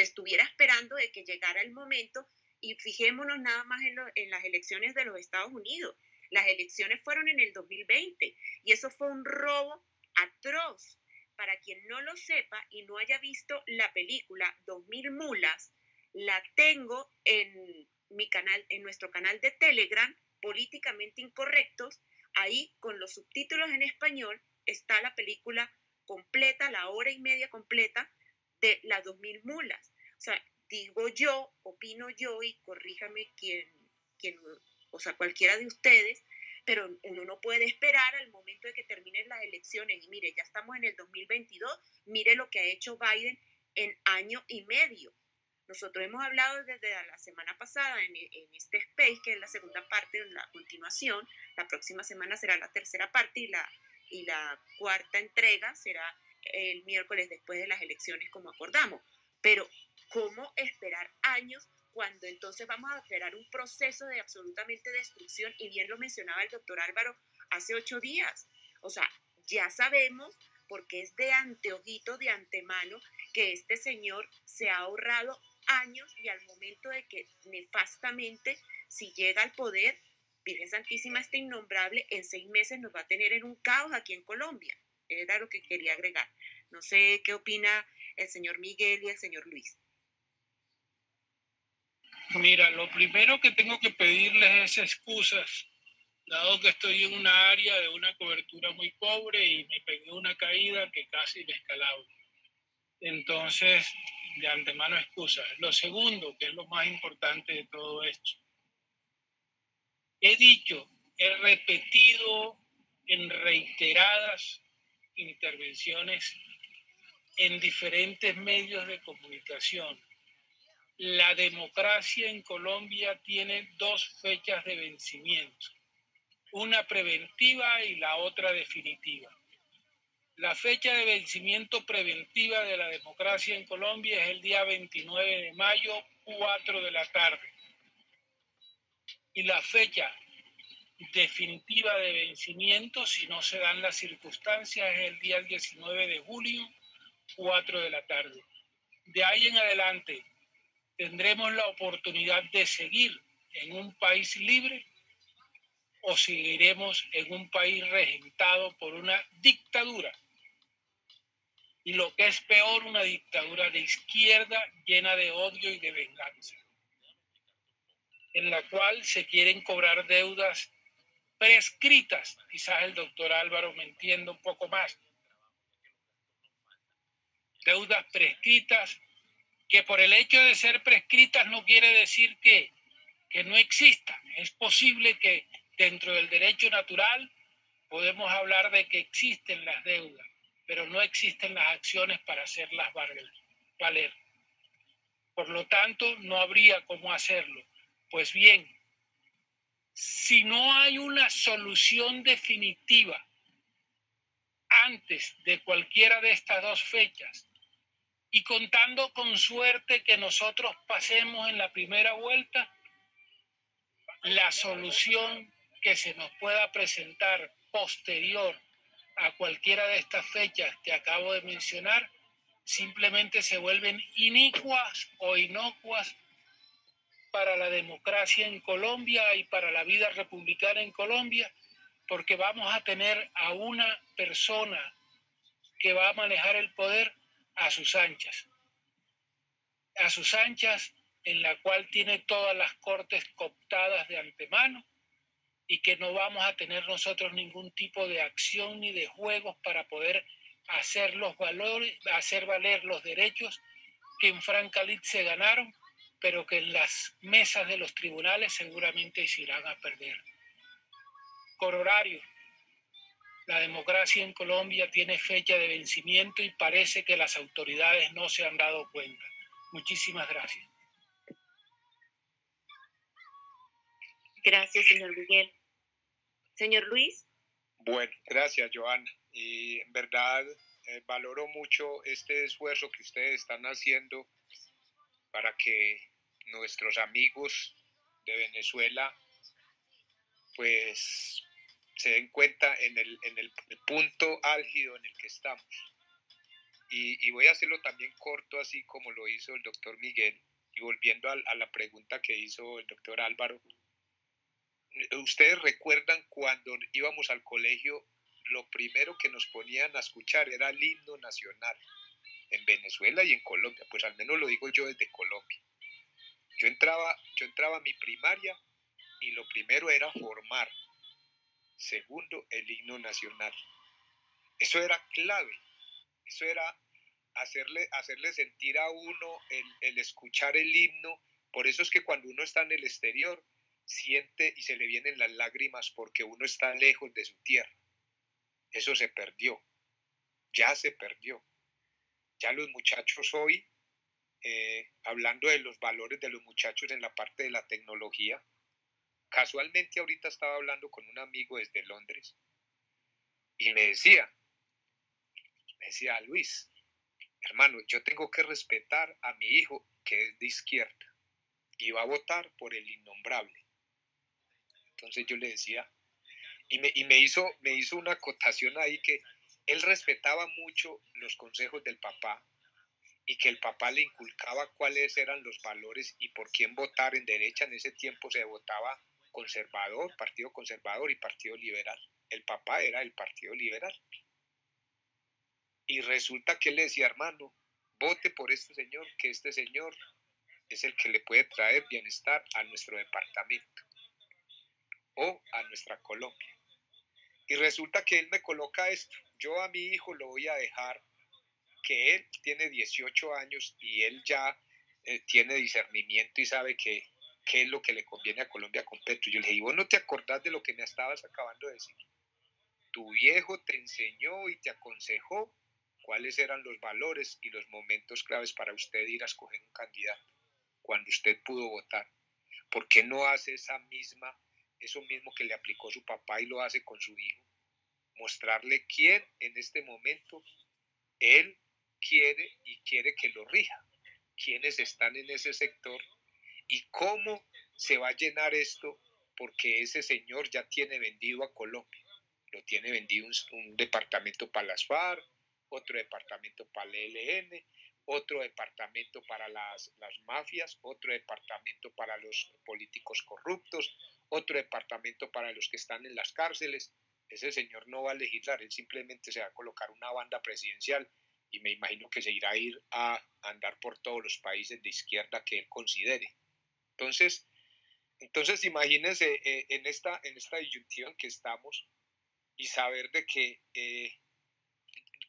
estuviera esperando de que llegara el momento y fijémonos nada más en, en las elecciones de los Estados Unidos. Las elecciones fueron en el 2020 y eso fue un robo atroz. Para quien no lo sepa y no haya visto la película 2000 mulas, la tengo en mi canal, en nuestro canal de Telegram, políticamente incorrectos. Ahí con los subtítulos en español está la película completa, la hora y media completa de las 2000 mulas. O sea, digo yo, opino yo y corríjame quien, quien, o sea, cualquiera de ustedes, pero uno no puede esperar al momento de que terminen las elecciones y mire, ya estamos en el 2022, mire lo que ha hecho Biden en año y medio. Nosotros hemos hablado desde la semana pasada en, este space, que es la segunda parte, la continuación. La próxima semana será la tercera parte y la, y la cuarta entrega será el miércoles después de las elecciones, como acordamos. Pero, ¿cómo esperar años cuando entonces vamos a esperar un proceso de absolutamente destrucción? Y bien lo mencionaba el doctor Álvaro hace ocho días. O sea, ya sabemos, porque es de anteojito, de antemano, que este señor se ha ahorrado años y al momento de que nefastamente, si llega al poder, Virgen Santísima, este innombrable, en seis meses nos va a tener en un caos aquí en Colombia. Era lo que quería agregar. No sé qué opina el señor Miguel y el señor Luis. Mira, lo primero que tengo que pedirles es excusas, dado que estoy en una área de una cobertura muy pobre y me pegué una caída que casi inescalable. Entonces, de antemano excusas. Lo segundo, que es lo más importante de todo esto, he dicho, he repetido en reiteradas intervenciones en diferentes medios de comunicación. La democracia en Colombia tiene dos fechas de vencimiento, una preventiva y la otra definitiva. La fecha de vencimiento preventiva de la democracia en Colombia es el día 29 de mayo, 4 de la tarde. Y la fecha definitiva de vencimiento, si no se dan las circunstancias, es el día 19 de julio, 4 de la tarde. De ahí en adelante tendremos la oportunidad de seguir en un país libre o seguiremos en un país regentado por una dictadura y lo que es peor, una dictadura de izquierda llena de odio y de venganza, en la cual se quieren cobrar deudas prescritas. Quizás el doctor Álvaro me entienda un poco más. Deudas prescritas que por el hecho de ser prescritas no quiere decir que, que no existan. Es posible que dentro del derecho natural podemos hablar de que existen las deudas pero no existen las acciones para hacerlas valer. Por lo tanto, no habría cómo hacerlo. Pues bien, si no hay una solución definitiva antes de cualquiera de estas dos fechas, y contando con suerte que nosotros pasemos en la primera vuelta, la solución que se nos pueda presentar posterior a cualquiera de estas fechas que acabo de mencionar, simplemente se vuelven inicuas o inocuas para la democracia en Colombia y para la vida republicana en Colombia, porque vamos a tener a una persona que va a manejar el poder a sus anchas. A sus anchas, en la cual tiene todas las cortes cooptadas de antemano y que no vamos a tener nosotros ningún tipo de acción ni de juegos para poder hacer los valores, hacer valer los derechos que en Francalit se ganaron, pero que en las mesas de los tribunales seguramente se irán a perder. Cororario, la democracia en Colombia tiene fecha de vencimiento y parece que las autoridades no se han dado cuenta. Muchísimas gracias. Gracias, señor Miguel. Señor Luis. Bueno, gracias, Joana. Y en verdad eh, valoro mucho este esfuerzo que ustedes están haciendo para que nuestros amigos de Venezuela pues se den cuenta en el, en el, punto álgido en el que estamos. Y, voy a hacerlo también corto, así como lo hizo el doctor Miguel. Y volviendo a, a la pregunta que hizo el doctor Álvaro, ustedes recuerdan cuando íbamos al colegio, lo primero que nos ponían a escuchar era el himno nacional en Venezuela y en Colombia, pues al menos lo digo yo desde Colombia. Yo entraba, yo entraba a mi primaria y lo primero era formar. Segundo, el himno nacional. Eso era clave. Eso era hacerle, hacerle sentir a uno el, el escuchar el himno. Por eso es que cuando uno está en el exterior, siente y se le vienen las lágrimas porque uno está lejos de su tierra. Eso se perdió, ya se perdió. Ya los muchachos hoy, eh, hablando de los valores de los muchachos en la parte de la tecnología, casualmente ahorita estaba hablando con un amigo desde Londres y me decía, me decía, Luis, hermano, yo tengo que respetar a mi hijo que es de izquierda y va a votar por el innombrable. Entonces yo le decía, y me, y me, hizo, me hizo una acotación ahí que él respetaba mucho los consejos del papá y que el papá le inculcaba cuáles eran los valores y por quién votar en derecha. En ese tiempo se votaba conservador, partido conservador y partido liberal. El papá era el partido liberal. Y resulta que él le decía, hermano, vote por este señor, que este señor es el que le puede traer bienestar a nuestro departamento o a nuestra Colombia. Y resulta que él me coloca esto. Yo a mi hijo lo voy a dejar que él tiene 18 años y él ya eh, tiene discernimiento y sabe que qué es lo que le conviene a Colombia con Petro. Yo le dije, vos no te acordás de lo que me estabas acabando de decir. Tu viejo te enseñó y te aconsejó cuáles eran los valores y los momentos claves para usted ir a escoger un candidato cuando usted pudo votar. ¿Por qué no hace esa misma eso mismo que le aplicó su papá y lo hace con su hijo. Mostrarle quién en este momento él quiere y quiere que lo rija, quiénes están en ese sector y cómo se va a llenar esto porque ese señor ya tiene vendido a Colombia. Lo tiene vendido un, departamento para las FARC, otro departamento para el ELN, otro departamento para las, las mafias, otro departamento para los políticos corruptos, otro departamento para los que están en las cárceles. Ese señor no va a legislar, él simplemente se va a colocar una banda presidencial y me imagino que se irá a ir a andar por todos los países de izquierda que él considere. Entonces, entonces imagínense eh, en, esta, en esta disyuntiva en que estamos y saber de que eh,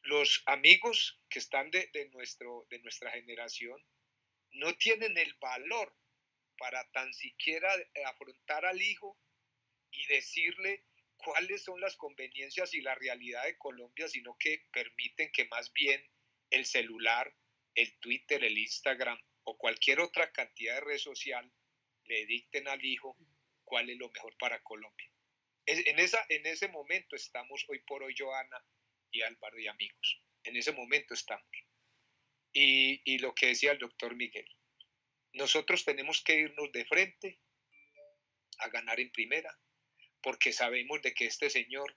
los amigos que están de, de, nuestro, de nuestra generación no tienen el valor para tan siquiera afrontar al hijo y decirle cuáles son las conveniencias y la realidad de Colombia, sino que permiten que más bien el celular, el Twitter, el Instagram o cualquier otra cantidad de red social le dicten al hijo cuál es lo mejor para Colombia. En, esa, en ese momento estamos hoy por hoy, Joana y Álvaro y amigos. En ese momento estamos. Y, y lo que decía el doctor Miguel, nosotros tenemos que irnos de frente a ganar en primera, porque sabemos de que este señor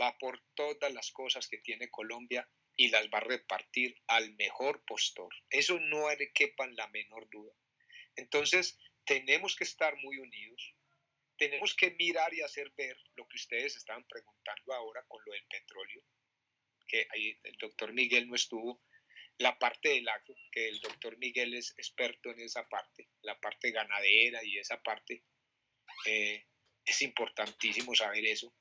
va por todas las cosas que tiene Colombia y las va a repartir al mejor postor. Eso no hay quepan la menor duda. Entonces, tenemos que estar muy unidos. Tenemos que mirar y hacer ver lo que ustedes estaban preguntando ahora con lo del petróleo. que ahí el doctor Miguel no estuvo, la parte del agro, que el doctor Miguel es experto en esa parte, la parte ganadera y esa parte, eh, es importantísimo saber eso,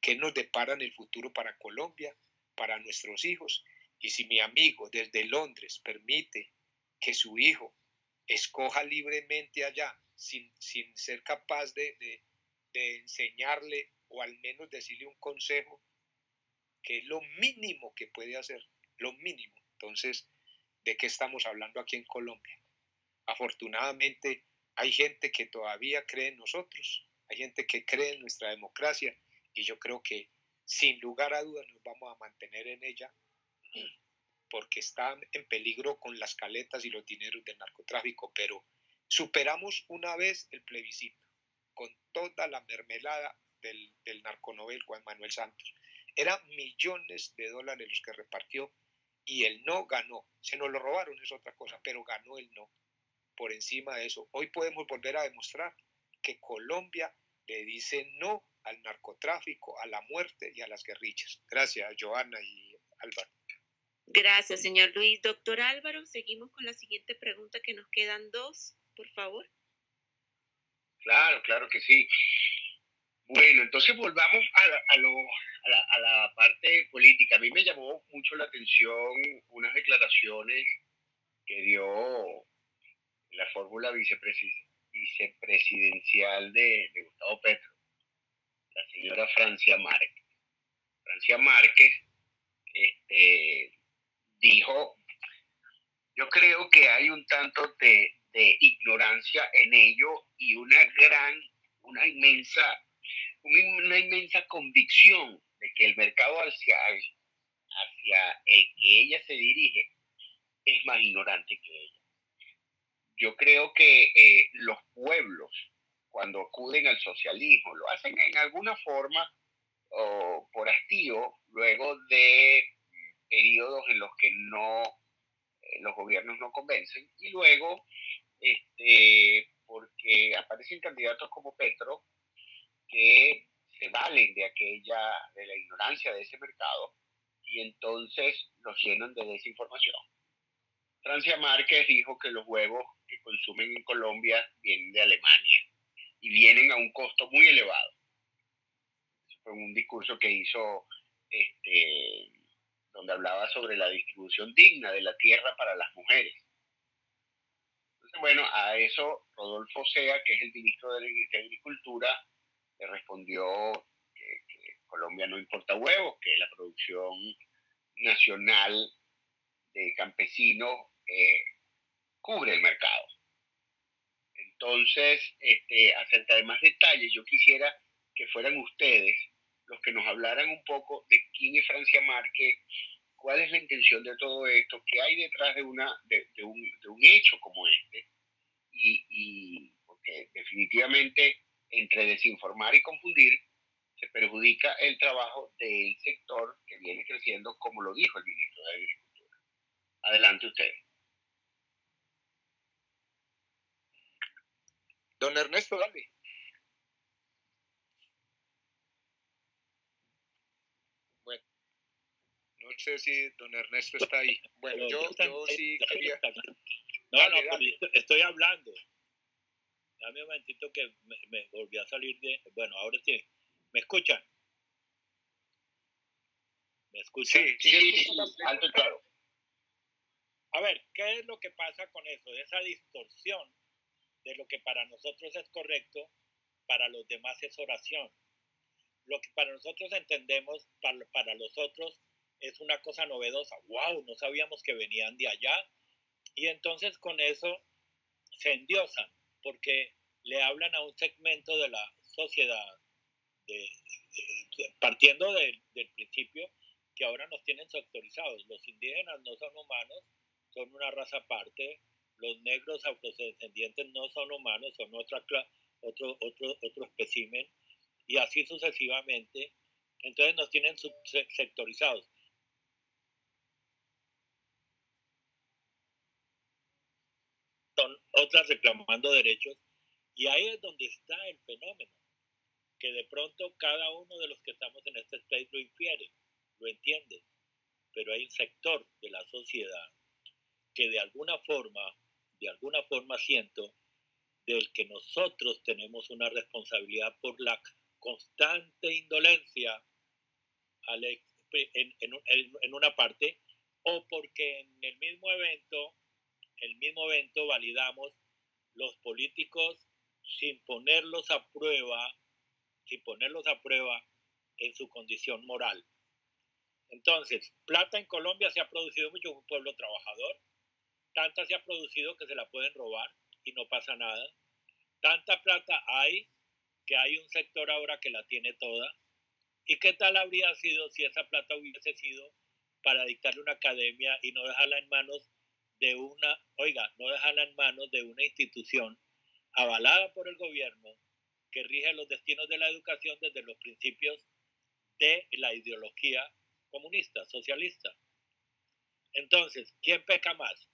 qué nos depara en el futuro para Colombia, para nuestros hijos, y si mi amigo desde Londres permite que su hijo escoja libremente allá, sin, sin ser capaz de, de enseñarle o al menos decirle un consejo, que es lo mínimo que puede hacer, lo mínimo. Entonces, ¿de qué estamos hablando aquí en Colombia? Afortunadamente, hay gente que todavía cree en nosotros, hay gente que cree en nuestra democracia y yo creo que sin lugar a dudas nos vamos a mantener en ella porque están en peligro con las caletas y los dineros del narcotráfico, pero superamos una vez el plebiscito con toda la mermelada del, del Juan Manuel Santos. Eran millones de dólares los que repartió y el no ganó. Se nos lo robaron, es otra cosa, pero ganó el no. Por encima de eso, hoy podemos volver a demostrar que Colombia le dice no al narcotráfico, a la muerte y a las guerrillas. Gracias, Joana y Álvaro. Gracias, señor Luis. Doctor Álvaro, seguimos con la siguiente pregunta, que nos quedan dos, por favor. Claro, claro que sí. Bueno, entonces volvamos a, la, parte política. A mí me llamó mucho la atención unas declaraciones que dio la fórmula vicepresidencial de, de, Gustavo Petro, la señora Francia Márquez. Francia Márquez este, dijo, yo creo que hay un tanto de, de ignorancia en ello y una gran, una inmensa una inmensa convicción de que el mercado hacia, hacia el que ella se dirige es más ignorante que ella. Yo creo que eh, los pueblos, cuando acuden al socialismo, lo hacen en alguna forma o por hastío, luego de periodos en los que no eh, los gobiernos no convencen, y luego este, porque aparecen candidatos como Petro, que se valen de aquella, de la ignorancia de ese mercado y entonces los llenan de desinformación. Francia Márquez dijo que los huevos que consumen en Colombia vienen de Alemania y vienen a un costo muy elevado. fue un discurso que hizo este, hablaba sobre la distribución digna de la tierra para las mujeres. Entonces, bueno, a eso Rodolfo Sea, que es el ministro de Agricultura, le respondió que, Colombia no importa huevos, que la producción nacional de campesinos eh, cubre el mercado. Entonces, este, acerca de más detalles, yo quisiera que fueran ustedes los que nos hablaran un poco de quién es Francia Márquez, cuál es la intención de todo esto, qué hay detrás de, una, de, un, de un, hecho como este. Y, y porque definitivamente entre desinformar y confundir, se perjudica el trabajo del sector que viene creciendo, como lo dijo el ministro de Agricultura. Adelante usted. Don Ernesto, dale. No sé si don Ernesto está ahí. Bueno, yo, yo sí quería... No, no, estoy hablando. Dame un momentito que me, me, volví a salir de... Bueno, ahora sí. ¿Me escuchan? ¿Me escuchan? Sí, sí, sí, alto y claro. A ver, ¿qué es lo que pasa con eso? Esa distorsión de lo que para nosotros es correcto, para los demás es oración. Lo que para nosotros entendemos, para, para los otros es una cosa novedosa. ¡Wow! No sabíamos que venían de allá. Y entonces con eso se endiosan porque le hablan a un segmento de la sociedad, partiendo del principio que ahora nos tienen sectorizados. Los indígenas no son humanos, son una raza aparte. Los negros afrodescendientes no son humanos, son otra, otro, otro, otro espécimen. Y así sucesivamente. Entonces nos tienen sectorizados. Son otras reclamando derechos y ahí es donde está el fenómeno, que de pronto cada uno de los que estamos en este space lo infiere, lo entiende. pero hay un sector de la sociedad que de alguna forma, de alguna forma siento, del que nosotros tenemos una responsabilidad por la constante indolencia en, en, una parte, o porque en el mismo evento, el mismo evento validamos los políticos sin ponerlos a prueba, sin ponerlos a prueba en su condición moral. Entonces, plata en Colombia se ha producido mucho, un pueblo trabajador, tanta se ha producido que se la pueden robar y no pasa nada. Tanta plata hay que hay un sector ahora que la tiene toda. ¿Y qué tal habría sido si esa plata hubiese sido para dictarle una academia y no dejarla en manos de una, oiga, no dejarla en manos de una institución avalada por el gobierno que rige los destinos de la educación desde los principios de la ideología comunista, socialista. Entonces, ¿quién peca más?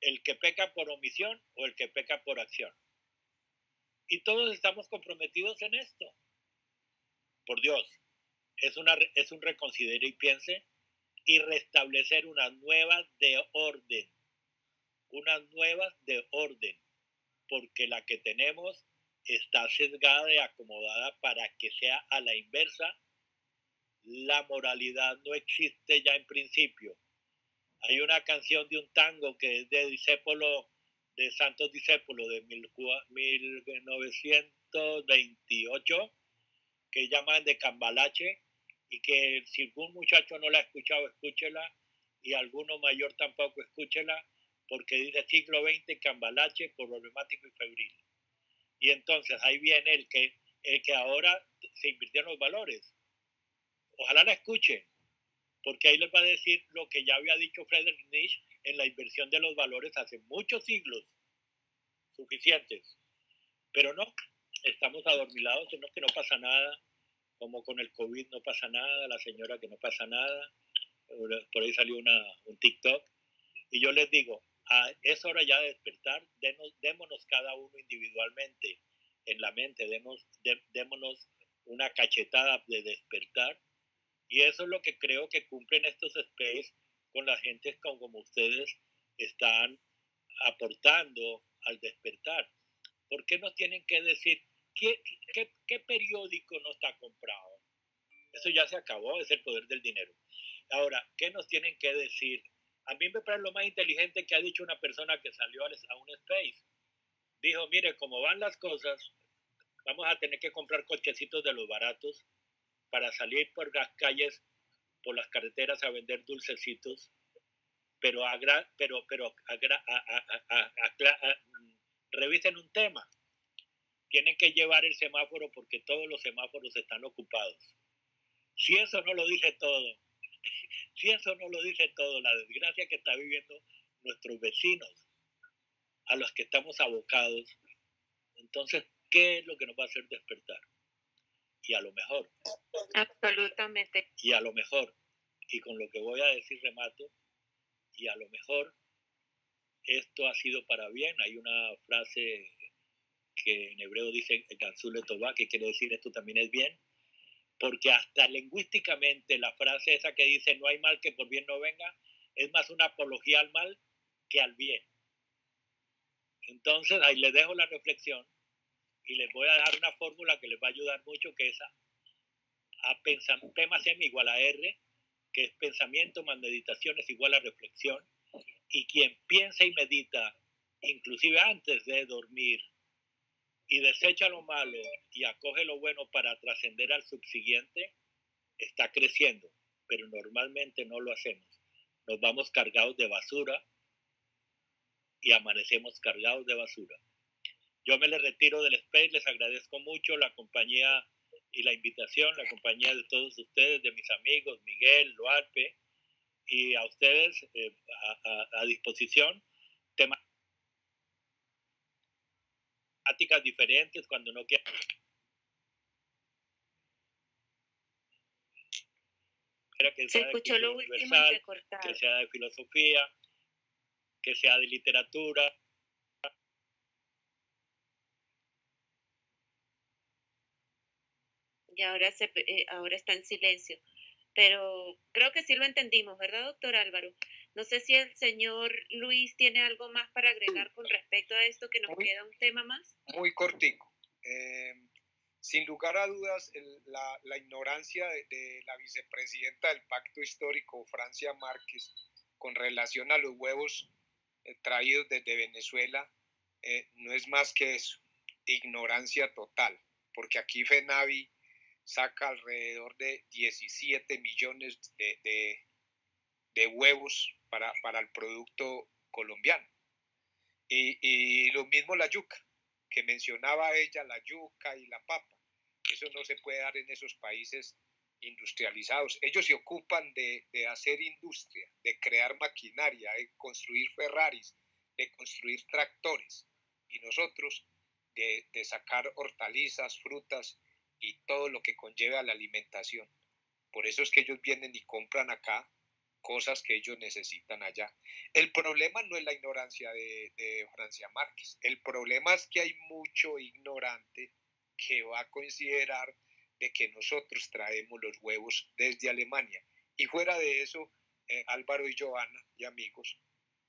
¿El que peca por omisión o el que peca por acción? Y todos estamos comprometidos en esto. Por Dios, es, una, es un reconsidere y piense y restablecer unas nuevas de orden. Unas nuevas de orden. Porque la que tenemos está sesgada y acomodada para que sea a la inversa. La moralidad no existe ya en principio. Hay una canción de un tango que es de discípulo de Santos Discípulos de 1928 que llaman de Cambalache y que si algún muchacho no la ha escuchado, escúchela y alguno mayor tampoco escúchela porque dice siglo XX Cambalache problemático y febril. Y entonces ahí viene el que, el que ahora se invirtieron los valores. Ojalá la escuchen, porque ahí les va a decir lo que ya había dicho Friedrich Nietzsche en la inversión de los valores hace muchos siglos suficientes. Pero no, estamos adormilados, no que no pasa nada, como con el COVID no pasa nada, la señora que no pasa nada, por ahí salió una, un TikTok, y yo les digo, ah, es hora ya de despertar, démonos cada uno individualmente en la mente, demos, démonos una cachetada de despertar, y eso es lo que creo que cumplen estos space con la gente como ustedes están aportando al despertar. ¿Por qué nos tienen que decir qué, qué, periódico no está comprado? Eso ya se acabó, es el poder del dinero. Ahora, ¿qué nos tienen que decir? A mí me parece lo más inteligente que ha dicho una persona que salió a un space. Dijo, mire, como van las cosas, vamos a tener que comprar cochecitos de los baratos para salir por las calles, por las carreteras a vender dulcecitos pero, pero, pero revisen un tema. Tienen que llevar el semáforo porque todos los semáforos están ocupados. Si eso no lo dice todo, [laughs] si eso no lo dice todo, la desgracia que está viviendo nuestros vecinos, a los que estamos abocados, entonces, ¿qué es lo que nos va a hacer despertar? Y a lo mejor. Absolutamente. Y a lo mejor, y con lo que voy a decir remato, y a lo mejor esto ha sido para bien. Hay una frase que en hebreo dice Ganzule Toba, que quiere decir esto también es bien, porque hasta lingüísticamente la frase esa que dice no hay mal que por bien no venga, es más una apología al mal que al bien. Entonces ahí les dejo la reflexión y les voy a dejar una fórmula que les va a ayudar mucho, que es a, a pensar, P más M igual a R, que es pensamiento más meditación es igual a reflexión, y quien piensa y medita, inclusive antes de dormir, y desecha lo malo y acoge lo bueno para trascender al subsiguiente, está creciendo, pero normalmente no lo hacemos. Nos vamos cargados de basura y amanecemos cargados de basura. Yo me le retiro del space, les agradezco mucho la compañía y la invitación, la compañía de todos ustedes, de mis amigos, Miguel, Loalpe, y a ustedes eh, a, disposición diferentes cuando no quieran. Que Se escuchó lo último que sea de filosofía, que sea de literatura, y ahora, se, eh, ahora está en silencio. pero creo que sí lo entendimos, ¿verdad, doctor Álvaro? No sé si el señor Luis tiene algo más para agregar con respecto a esto, que nos queda un tema más. Muy cortico. Eh, sin lugar a dudas, la, ignorancia de, la vicepresidenta del Pacto Histórico, Francia Márquez, con relación a los huevos eh, traídos desde Venezuela, eh, no es más que eso, ignorancia total, porque aquí FENAVI saca alrededor de 17 millones de, de, huevos para, para, el producto colombiano. Y, y, lo mismo la yuca, que mencionaba ella, la yuca y la papa. Eso no se puede dar en esos países industrializados. Ellos se ocupan de, de hacer industria, de crear maquinaria, de construir Ferraris, de construir tractores. Y nosotros de, de sacar hortalizas, frutas y todo lo que conlleva la alimentación. Por eso es que ellos vienen y compran acá cosas que ellos necesitan allá. El problema no es la ignorancia de, Francia Márquez, el problema es que hay mucho ignorante que va a considerar de que nosotros traemos los huevos desde Alemania. Y fuera de eso, eh, Álvaro y Joana y amigos,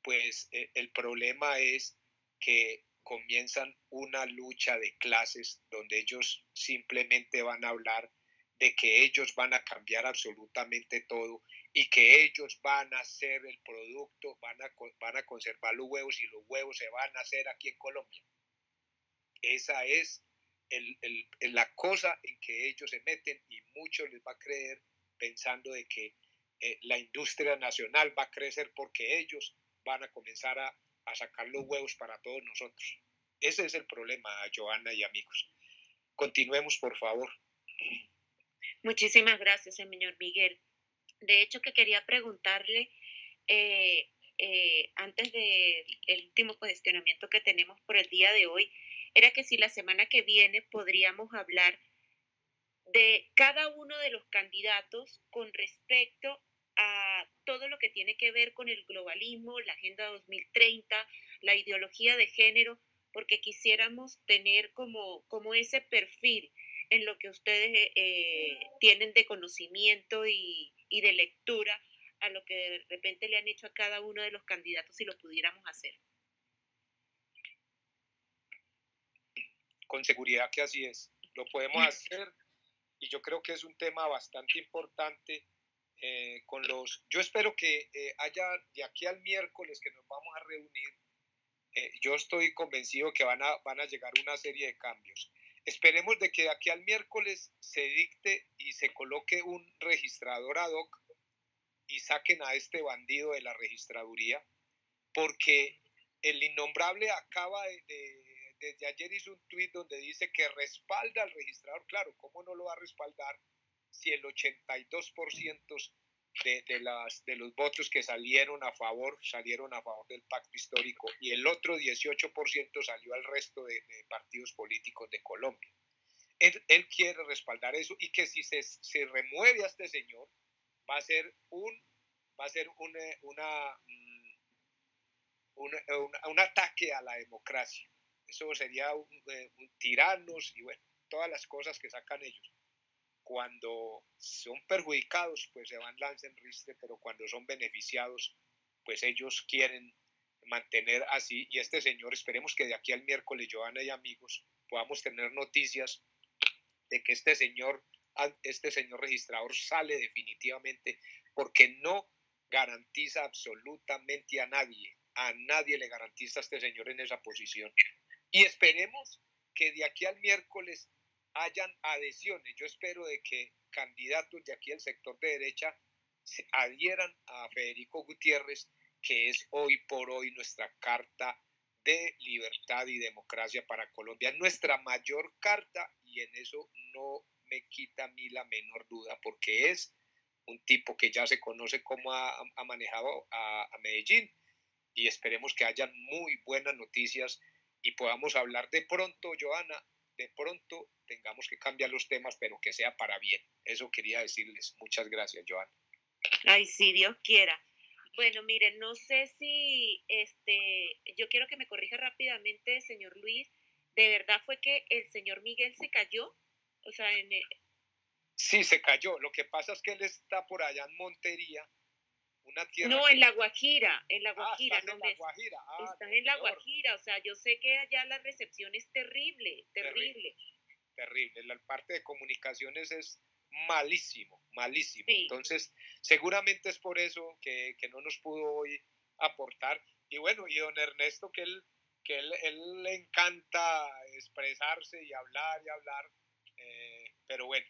pues eh, el problema es que comienzan una lucha de clases donde ellos simplemente van a hablar de que ellos van a cambiar absolutamente todo y que ellos van a hacer el producto, van a, van a conservar los huevos y los huevos se van a hacer aquí en Colombia. Esa es el, el, la cosa en que ellos se meten y muchos les va a creer pensando de que eh, la industria nacional va a crecer porque ellos van a comenzar a, a sacar los huevos para todos nosotros. Ese es el problema, Joana y amigos. Continuemos, por favor. Muchísimas gracias, señor Miguel. De hecho, que quería preguntarle, eh, eh, antes del último cuestionamiento que tenemos por el día de hoy, era que si la semana que viene podríamos hablar de cada uno de los candidatos con respecto a todo lo que tiene que ver con el globalismo, la Agenda 2030, la ideología de género, porque quisiéramos tener como, como ese perfil en lo que ustedes eh, tienen de conocimiento y, y de lectura a lo que de repente le han hecho a cada uno de los candidatos si lo pudiéramos hacer. Con seguridad que así es. Lo podemos [laughs] hacer y yo creo que es un tema bastante importante eh, con los... Yo espero que eh, haya de aquí al miércoles que nos vamos a reunir, eh, yo estoy convencido que van a, van a llegar una serie de cambios. Esperemos de que de aquí al miércoles se dicte y se coloque un registrador ad hoc y saquen a este bandido de la registraduría, porque el innombrable acaba de, desde ayer hizo un tuit donde dice que respalda al registrador. Claro, ¿cómo no lo va a respaldar si el 82% de, de, las, de los votos que salieron a favor salieron a favor del pacto histórico y el otro 18% salió al resto de, partidos políticos de Colombia? Él, él, quiere respaldar eso y que si se, se, remueve a este señor va a ser un, va a ser una, una, mm, un ataque a la democracia eso sería eh, un, tiranos y bueno, todas las cosas que sacan ellos. Cuando son perjudicados, pues se van lance en ristre, pero cuando son beneficiados, pues ellos quieren mantener así. Y este señor, esperemos que de aquí al miércoles, Joana y amigos, podamos tener noticias de que este señor, este señor registrador sale definitivamente, porque no garantiza absolutamente a nadie, a nadie le garantiza a este señor en esa posición. Y esperemos que de aquí al miércoles hayan adhesiones. Yo espero de que candidatos de aquí al sector de derecha se adhieran a Federico Gutiérrez, que es hoy por hoy nuestra carta de libertad y democracia para Colombia, nuestra mayor carta y en eso no me quita a mí la menor duda, porque es un tipo que ya se conoce cómo ha, manejado a, a Medellín y esperemos que hayan muy buenas noticias y podamos hablar de pronto, Joana, de pronto tengamos que cambiar los temas, pero que sea para bien. Eso quería decirles. Muchas gracias, Joana. Ay, si Dios quiera. Bueno, miren, no sé si este, yo quiero que me corrija rápidamente, señor Luis. ¿De verdad fue que el señor Miguel se cayó? O sea, en Sí, se cayó. Lo que pasa es que él está por allá en Montería, una tierra. No, en La Guajira, en La Ah, Guajira, estás no en La. Guajira. Ah, Estás en La. Guajira, o sea, yo sé que allá la recepción es terrible, Terrible. terrible. terrible. La parte de comunicaciones es malísimo, malísimo. Sí. Entonces, seguramente es por eso que, que no nos pudo hoy aportar. Y bueno, y don Ernesto, que él, que él, él le encanta expresarse y hablar y hablar, eh, pero bueno,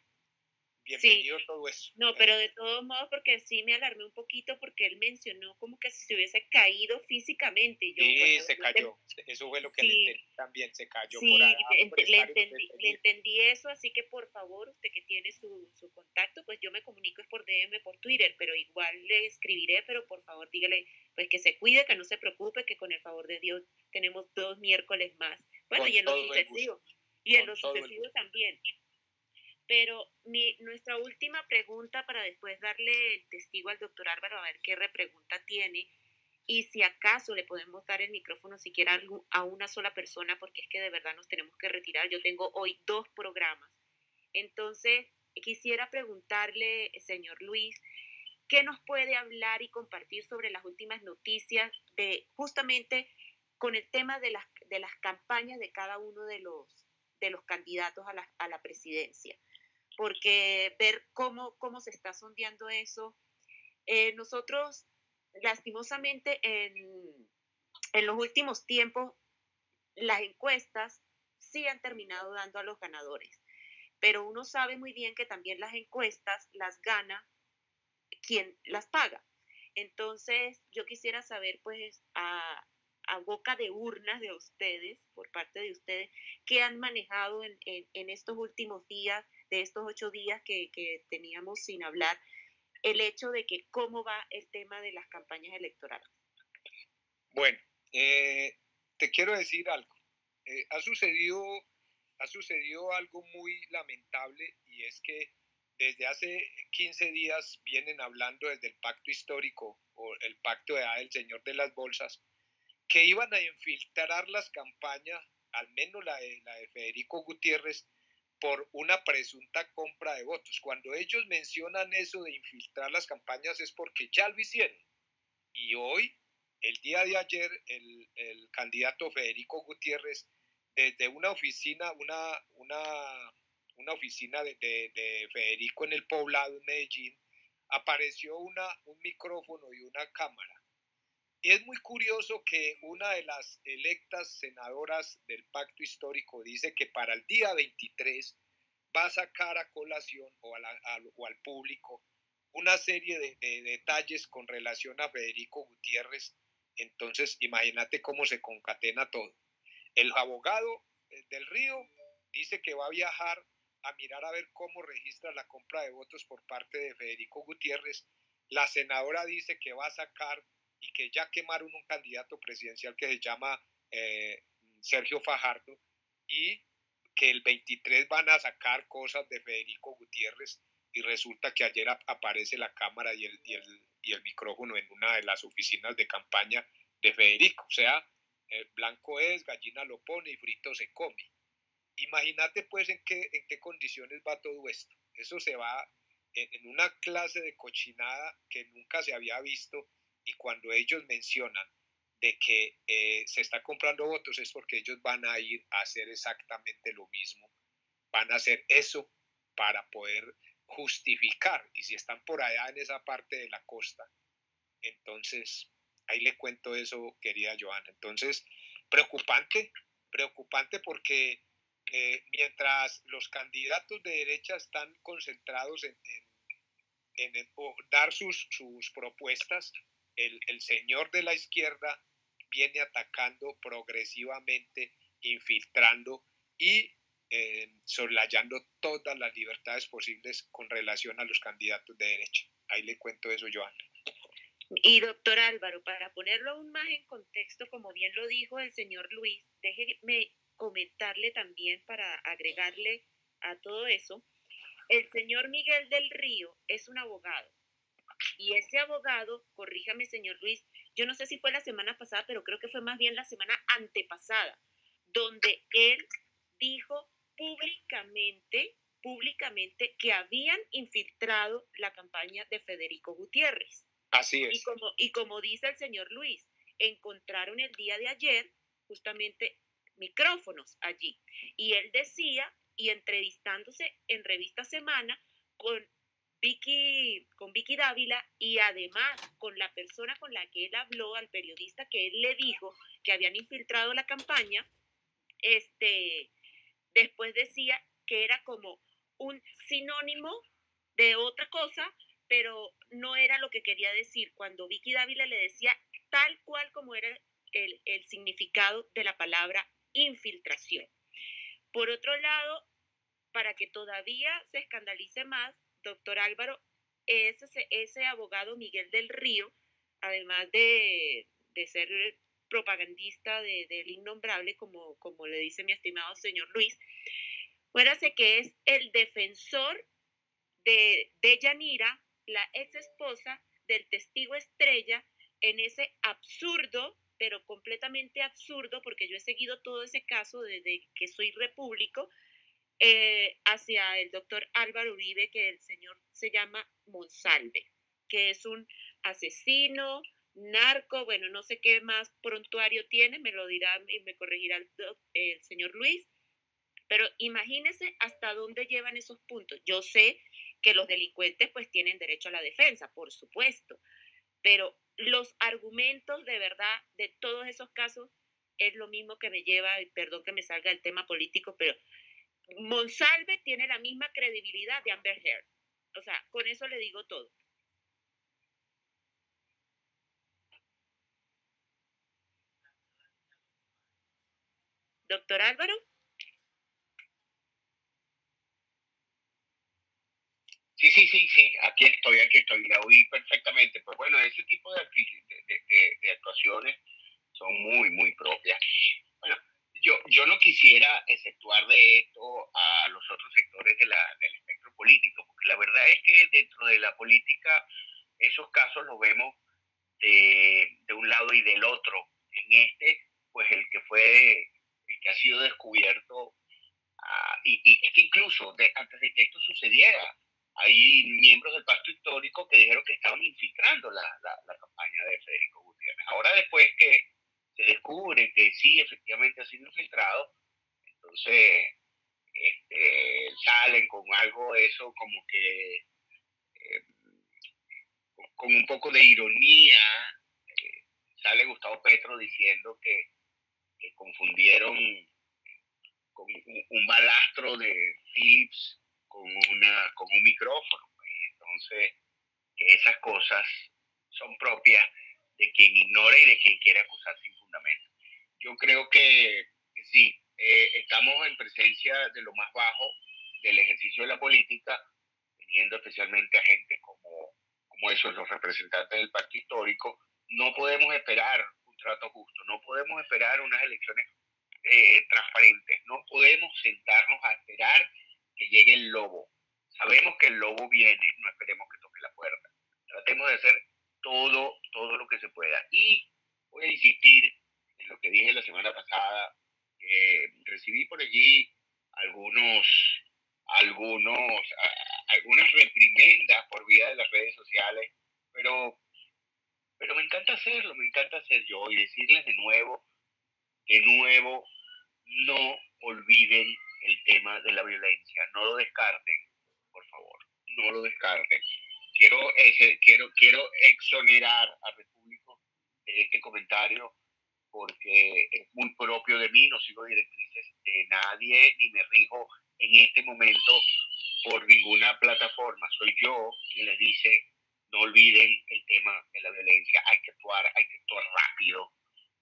bienvenido todo eso. No, pero de todos modos, porque sí me alarmé un poquito porque él mencionó como que si se hubiese caído físicamente. Yo, Sí, bueno, se cayó. Eso fue lo que le Sí. entendí también, se cayó Sí, por allá. ent- por le, entendí, le eso, así que por favor, usted que tiene su, su contacto, pues yo me comunico es por DM, por Twitter, pero igual le escribiré, pero por favor dígale pues que se cuide, que no se preocupe, que con el favor de Dios tenemos dos miércoles más. Bueno, Con y en gusto. sucesivos, y en el sucesivos también. Pero mi, nuestra última pregunta para después darle el testigo al doctor Álvaro a ver qué repregunta tiene y si acaso le podemos dar el micrófono siquiera a una sola persona porque es que de verdad nos tenemos que retirar. Yo tengo hoy dos programas. Entonces, quisiera preguntarle, señor Luis, ¿qué nos puede hablar y compartir sobre las últimas noticias de justamente con el tema de las, de las campañas de cada uno de los, de los candidatos a la, a la presidencia? Porque ver cómo, cómo se está sondeando eso. Eh, nosotros, lastimosamente, en, en los últimos tiempos, las encuestas sí han terminado dando a los ganadores. Pero uno sabe muy bien que también las encuestas las gana quien las paga. Entonces, yo quisiera saber, pues, a, boca de urnas de ustedes, por parte de ustedes, qué han manejado en, en- en estos últimos días, de estos ocho días que, que teníamos sin hablar, el hecho de que cómo va el tema de las campañas electorales. Bueno, eh, te quiero decir algo. Eh, ha, sucedido, ha sucedido algo muy lamentable y es que desde hace 15 días vienen hablando desde el pacto histórico o el pacto de edad del señor de las bolsas que iban a infiltrar las campañas, al menos la de Federico Gutiérrez, por una presunta compra de votos. Cuando ellos mencionan eso de infiltrar las campañas es porque ya lo hicieron. Y hoy el día de ayer, el, el candidato Federico Gutiérrez, desde una oficina, una, una, una oficina de, de- de Federico en el poblado en Medellín, apareció una, un micrófono y una cámara. Y es muy curioso que una de las electas senadoras del pacto histórico dice que para el día 23 va a sacar a colación o, a al público una serie de, de detalles con relación a Federico Gutiérrez. Entonces, imagínate cómo se concatena todo. El abogado eh, del Río dice que va a viajar a mirar a ver cómo registra la compra de votos por parte de Federico Gutiérrez. La senadora dice que va a sacar y que ya quemaron un candidato presidencial que se llama eh, Sergio Fajardo y que el 23 van a sacar cosas de Federico Gutiérrez y resulta que ayer ap- aparece la cámara y el, y, el, y el micrófono en una de las oficinas de campaña de Federico. O sea, eh, blanco es, gallina lo pone y frito se come. Imagínate pues en qué, en qué condiciones va todo esto. Eso se va en, en una clase de cochinada que nunca se había visto y cuando ellos mencionan de que eh, se está comprando votos es porque ellos van a ir a hacer exactamente lo mismo. Van a hacer eso para poder justificar. Y si están por allá en esa parte de la costa, entonces ahí le cuento eso, querida Joana. Entonces, preocupante, preocupante porque eh, mientras los candidatos de derecha están concentrados en, dar sus propuestas, el, el señor de la izquierda viene atacando progresivamente, infiltrando y eh, todas las libertades posibles con relación a los candidatos de derecha. Ahí le cuento eso, Joana. Y doctor Álvaro, para ponerlo aún más en contexto, como bien lo dijo el señor Luis, déjeme comentarle también para agregarle a todo eso, el señor Miguel del Río es un abogado. Y ese abogado, corríjame señor Luis, yo no sé si fue la semana pasada, pero creo que fue más bien la semana antepasada, donde él dijo públicamente públicamente que habían infiltrado la campaña de Federico Gutiérrez. Así es. Y como, y como dice el señor Luis, encontraron el día de ayer justamente micrófonos allí. Y él decía, y entrevistándose en Revista Semana con Vicky, con Vicky Dávila y además con la persona con la que él habló, al periodista que él le dijo que habían infiltrado la campaña, este, después decía que era como un sinónimo de otra cosa, pero no era lo que quería decir. Cuando Vicky Dávila le decía tal cual como era el, el significado de la palabra infiltración. Por otro lado, para que todavía se escandalice más, doctor Álvaro, ese, ese abogado Miguel del Río, además de, de ser propagandista de, del innombrable, como, como le dice mi estimado señor Luis, fuérase que es el defensor de, de Yanira, la ex esposa del testigo estrella, en ese absurdo, pero completamente absurdo, porque yo he seguido todo ese caso desde que soy repúblico, eh, hacia el doctor Álvaro Uribe, que el señor se llama Monsalve, que es un asesino, narco, bueno, no sé qué más prontuario tiene, me lo dirá y me corregirá el, el señor Luis, pero imagínense hasta dónde llevan esos puntos. Yo sé que los delincuentes pues tienen derecho a la defensa, por supuesto, pero los argumentos de verdad de todos esos casos es lo mismo que me lleva, perdón que me salga el tema político, pero Monsalve tiene la misma credibilidad de Amber Heard. O sea, con eso le digo todo. Doctor Álvaro. Sí, sí, sí, sí, aquí estoy, aquí estoy, la oí perfectamente. Pues bueno, ese tipo de, de, actuaciones son muy, muy propias. Yo, yo no quisiera exceptuar de esto a los otros sectores de la, del espectro político, porque la verdad es que dentro de la política esos casos los vemos de, de un lado y del otro. En este, pues el que fue, el que ha sido descubierto, uh, y, y, es que incluso de, antes de que esto sucediera, hay miembros del pacto histórico que dijeron que estaban infiltrando la, la, la campaña de Federico Gutiérrez. Ahora después que se descubre que sí, efectivamente ha sido infiltrado, entonces este, salen con algo eso como que eh, con un poco de ironía, eh, sale Gustavo Petro diciendo que, que confundieron con un, balastro de Philips con, una, con un micrófono. Pues, entonces, esas cosas son propias de quien ignora y de quien quiere acusar Yo creo que, sí, eh, estamos en presencia de lo más bajo del ejercicio de la política, teniendo especialmente a gente como, como esos, los representantes del pacto histórico. No podemos esperar un trato justo, no podemos esperar unas elecciones eh, transparentes, no podemos sentarnos a esperar que llegue el lobo. Sabemos que el lobo viene, no esperemos que toque la puerta. Tratemos de hacer todo, todo lo que se pueda. Y voy a insistir lo que dije la semana pasada, que recibí por allí algunos, algunos, algunas reprimendas por vía de las redes sociales, pero, pero me encanta hacerlo, me encanta hacer yo y decirles de nuevo, de nuevo, no olviden el tema de la violencia, no lo descarten, por favor, no lo descarten. Quiero, ese, quiero, quiero exonerar a Repúblico de este comentario porque es muy propio de mí, no sigo directrices de nadie ni me rijo en este momento por ninguna plataforma. Soy yo quien les dice, no olviden el tema de la violencia, hay que actuar, hay que actuar rápido,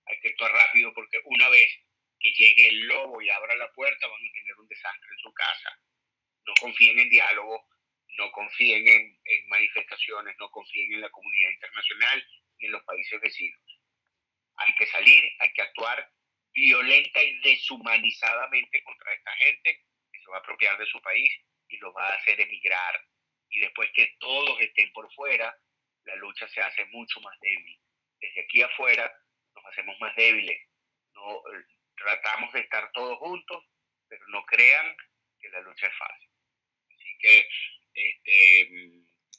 hay que actuar rápido porque una vez que llegue el lobo y abra la puerta van a tener un desastre en su casa. No confíen en diálogo, no confíen en, manifestaciones, no confíen en la comunidad internacional ni en los países vecinos. Hay que salir, hay que actuar violenta y deshumanizadamente contra esta gente que se va a apropiar de su país y los va a hacer emigrar. Y después que todos estén por fuera, la lucha se hace mucho más débil. Desde aquí afuera nos hacemos más débiles. No, tratamos de estar todos juntos, pero no crean que la lucha es fácil. que, este,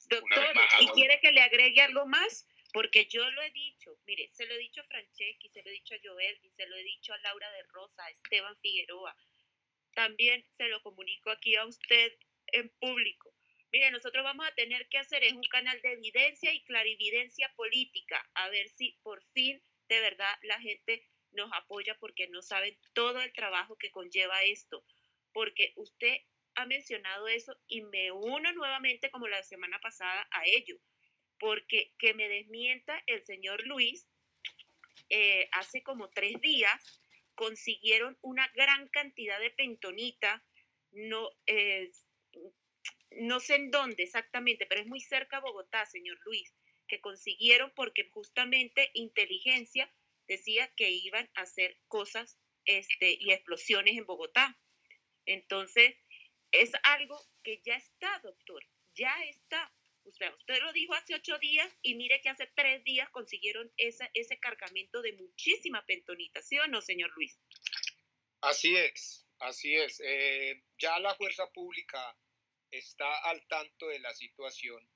Doctor, ¿y quiere que le agregue algo más? Porque yo lo he dicho, mire, se lo he dicho a Franceschi, se lo he dicho a Joel, y se lo he dicho a Laura de Rosa, a Esteban Figueroa. También se lo comunico aquí a usted en público. Mire, nosotros vamos a tener que hacer es un canal de evidencia y clarividencia política, a ver si por fin de verdad la gente nos apoya porque no saben todo el trabajo que conlleva esto. Porque usted ha mencionado eso y me uno nuevamente como la semana pasada a ello porque que me desmienta el señor Luis, eh, hace como tres días consiguieron una gran cantidad de pentonita, no, no sé en dónde exactamente, pero es muy cerca a Bogotá, señor Luis, que consiguieron porque justamente inteligencia decía que iban a hacer cosas este, y explosiones en Bogotá. Entonces, es algo que ya está, doctor, ya está. Usted, lo dijo hace ocho días y mire que hace tres días consiguieron esa, ese cargamento de muchísima pentonita, ¿sí o no, señor Luis? Así es, así es. Eh, ya la fuerza pública está al tanto de la situación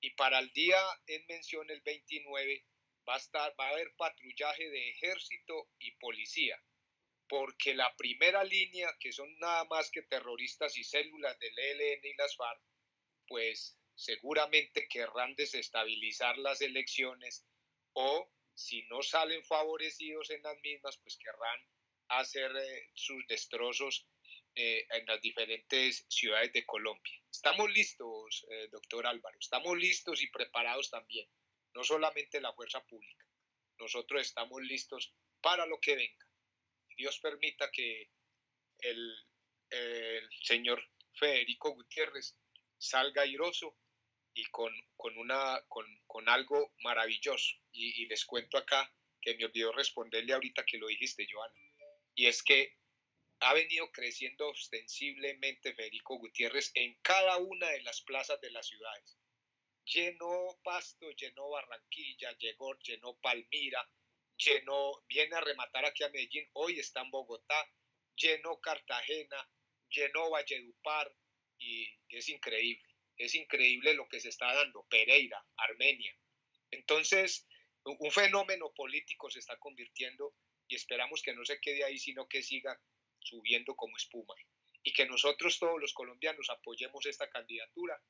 y para el día en mención, el 29, va a, estar, va a haber patrullaje de ejército y policía, porque la primera línea, que son nada más que terroristas y células del ELN y las FARC, pues seguramente querrán desestabilizar las elecciones o si no salen favorecidos en las mismas, pues querrán hacer eh, sus destrozos eh, en las diferentes ciudades de Colombia. Estamos listos, eh, doctor Álvaro, estamos listos y preparados también, no solamente la fuerza pública, nosotros estamos listos para lo que venga. Dios permita que el, el señor Federico Gutiérrez salga airoso y con, con, una, con, con algo maravilloso. Y, les cuento acá que me olvidó responderle ahorita que lo dijiste, Joana. Y es que ha venido creciendo ostensiblemente Federico Gutiérrez en cada una de las plazas de las ciudades. Llenó Pasto, llenó Barranquilla, llegó, llenó Palmira, llenó, viene a rematar aquí a Medellín, hoy está en Bogotá, llenó Cartagena, llenó Valledupar y es increíble es increíble lo que se está dando. Pereira, Armenia. Entonces, un fenómeno político se está convirtiendo y esperamos que no se quede ahí, sino que siga subiendo como espuma. Y que nosotros todos los colombianos apoyemos esta candidatura,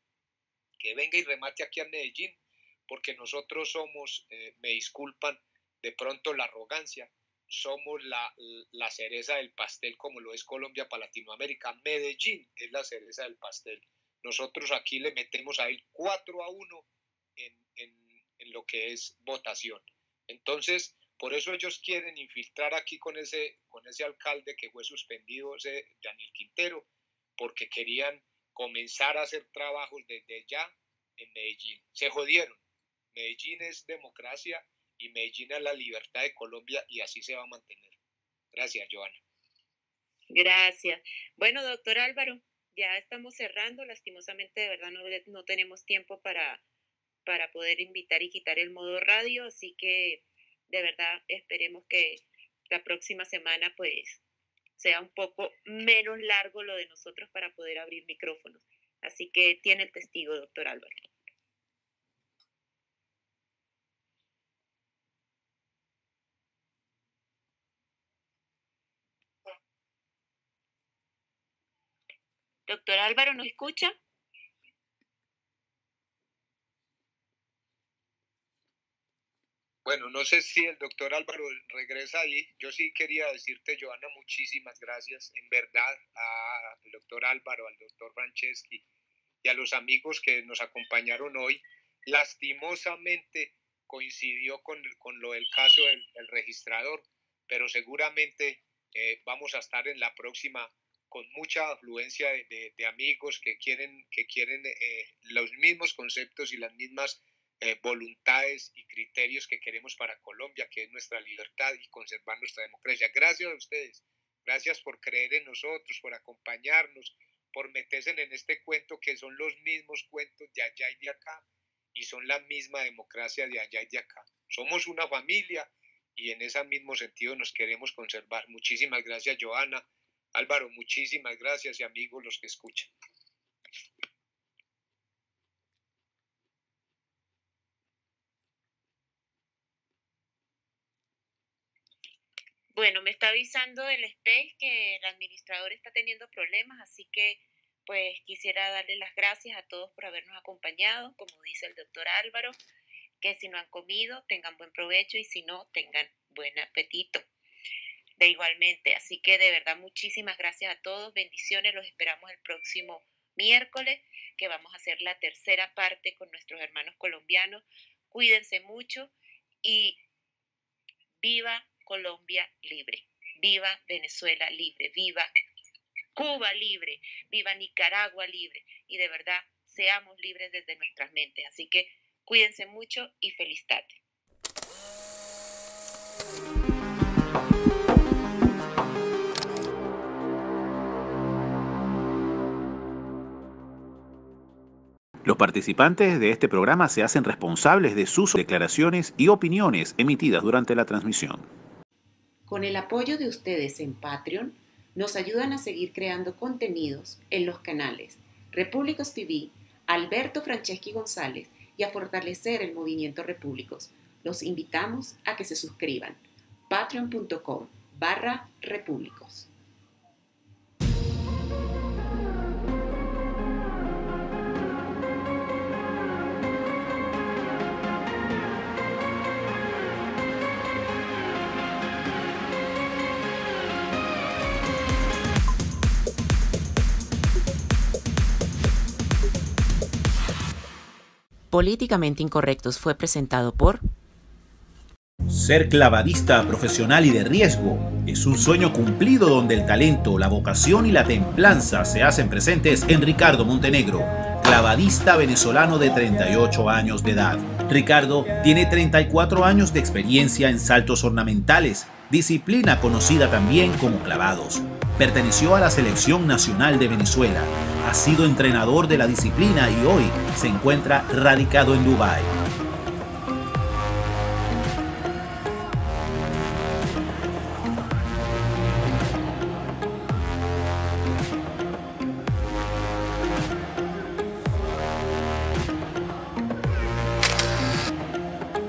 que venga y remate aquí a Medellín, porque nosotros somos, eh, me disculpan de pronto la arrogancia, somos la, la cereza del pastel como lo es Colombia para Latinoamérica. Medellín es la cereza del pastel. Nosotros aquí le metemos a él 4 a 1 en, en, lo que es votación. Entonces, por eso ellos quieren infiltrar aquí con ese, con ese alcalde que fue suspendido, ese Daniel Quintero, porque querían comenzar a hacer trabajos desde ya en Medellín. Se jodieron. Medellín es democracia y Medellín es la libertad de Colombia y así se va a mantener. Gracias, Joana. Gracias. Bueno, doctor Álvaro, ya estamos cerrando, lastimosamente de verdad no, no tenemos tiempo para, para poder invitar y quitar el modo radio, así que de verdad esperemos que la próxima semana pues sea un poco menos largo lo de nosotros para poder abrir micrófonos. Así que tiene el testigo, doctor Álvaro. Doctor Álvaro, ¿nos escucha? Bueno, no sé si el doctor Álvaro regresa ahí. Yo sí quería decirte, Joana, muchísimas gracias, en verdad, al doctor Álvaro, al doctor Franceschi y a los amigos que nos acompañaron hoy. Lastimosamente coincidió con, lo del caso del, registrador, pero seguramente eh, vamos a estar en la próxima con mucha afluencia de, amigos que quieren, que quieren eh, los mismos conceptos y las mismas eh, voluntades y criterios que queremos para Colombia, que es nuestra libertad y conservar nuestra democracia. Gracias a ustedes, gracias por creer en nosotros, por acompañarnos, por meterse en este cuento que son los mismos cuentos de allá y de acá y son la misma democracia de allá y de acá. Somos una familia y en ese mismo sentido nos queremos conservar. Muchísimas gracias, Joana. Álvaro, muchísimas gracias y amigos los que escuchan. Bueno, me está avisando el SPES que el administrador está teniendo problemas, así que pues quisiera darle las gracias a todos por habernos acompañado, como dice el doctor Álvaro, que si no han comido tengan buen provecho y si no tengan buen apetito. De igualmente, así que de verdad muchísimas gracias a todos, bendiciones, los esperamos el próximo miércoles, que vamos a hacer la tercera parte con nuestros hermanos colombianos. Cuídense mucho y viva Colombia libre, viva Venezuela libre, viva Cuba libre, viva Nicaragua libre y de verdad seamos libres desde nuestras mentes. Así que cuídense mucho y feliz tarde. Participantes de este programa se hacen responsables de sus declaraciones y opiniones emitidas durante la transmisión. Con el apoyo de ustedes en Patreon, nos ayudan a seguir creando contenidos en los canales Repúblicos TV, Alberto Franceschi González y a fortalecer el movimiento Repúblicos. Los invitamos a que se suscriban. patreon.com barra repúblicos. Políticamente Incorrectos fue presentado por... Ser clavadista profesional y de riesgo es un sueño cumplido donde el talento, la vocación y la templanza se hacen presentes en Ricardo Montenegro, clavadista venezolano de 38 años de edad. Ricardo tiene 34 años de experiencia en saltos ornamentales, disciplina conocida también como clavados. Perteneció a la Selección Nacional de Venezuela, ha sido entrenador de la disciplina y hoy se encuentra radicado en Dubái.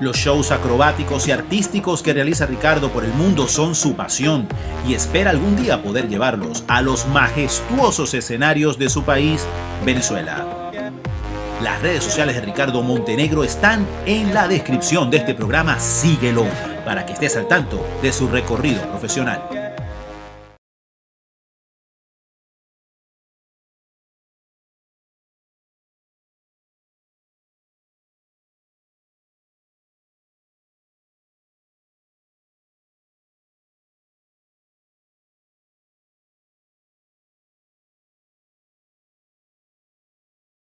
Los shows acrobáticos y artísticos que realiza Ricardo por el mundo son su pasión y espera algún día poder llevarlos a los majestuosos escenarios de su país, Venezuela. Las redes sociales de Ricardo Montenegro están en la descripción de este programa. Síguelo para que estés al tanto de su recorrido profesional.